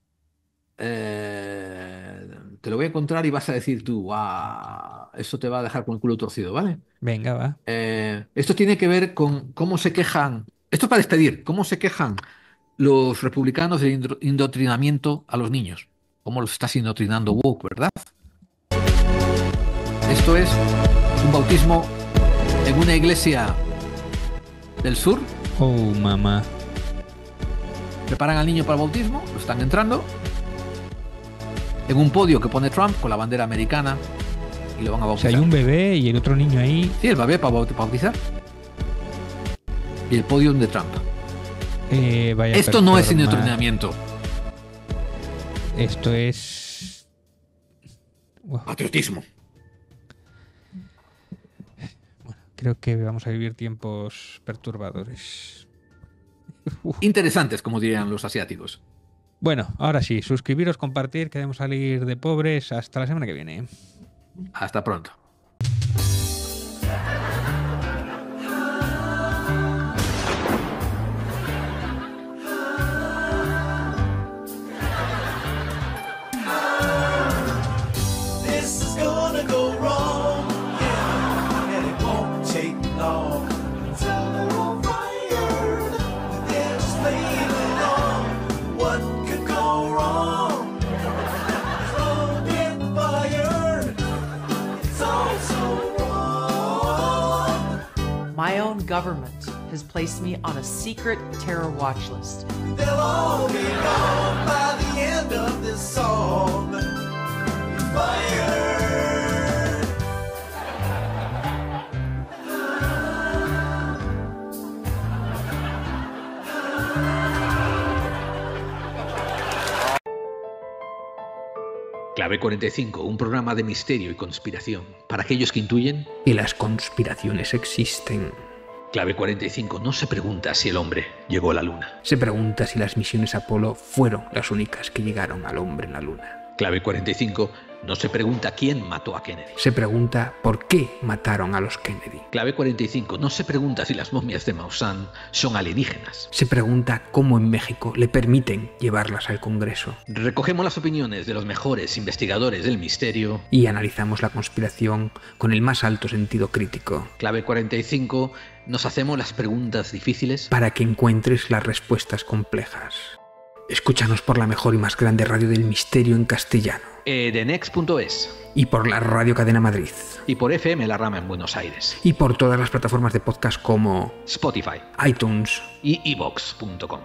Eh, te lo voy a encontrar y vas a decir tú, "Guau, eso te va a dejar con el culo torcido, ¿vale? Venga, va. Eh, esto tiene que ver con cómo se quejan, esto es para despedir, cómo se quejan los republicanos del indoctrinamiento a los niños. Cómo los estás indoctrinando woke, ¿verdad? Esto es un bautismo en una iglesia del sur. Oh, mamá. Preparan al niño para el bautismo, lo están entrando. En un podio que pone Trump con la bandera americana y lo van a O sea, bautizar. hay un bebé y el otro niño ahí. Sí, el bebé para baut- bautizar. Y el podio de Trump. eh, vaya Esto no es indoctrinamiento. Esto es. Patriotismo. creo que vamos a vivir tiempos perturbadores. Interesantes, como dirían los asiáticos. Bueno, ahora sí, suscribiros, compartir, que debemos salir de pobres. Hasta la semana que viene. Hasta pronto. Placed me on a secret terror watch list. They'll all be gone by the end of this song. Clave 45, un programa de misterio y conspiración para aquellos que intuyen Y las conspiraciones existen. Clave 45. No se pregunta si el hombre llegó a la luna. Se pregunta si las misiones Apolo fueron las únicas que llegaron al hombre en la luna. Clave 45. No se pregunta quién mató a Kennedy. Se pregunta por qué mataron a los Kennedy. Clave 45. No se pregunta si las momias de Maussan son alienígenas. Se pregunta cómo en México le permiten llevarlas al Congreso. Recogemos las opiniones de los mejores investigadores del misterio. Y analizamos la conspiración con el más alto sentido crítico. Clave 45. Nos hacemos las preguntas difíciles. Para que encuentres las respuestas complejas. Escúchanos por la mejor y más grande radio del misterio en castellano. Edenex.es. Y por la Radio Cadena Madrid. Y por FM La Rama en Buenos Aires. Y por todas las plataformas de podcast como Spotify. iTunes. Y evox.com.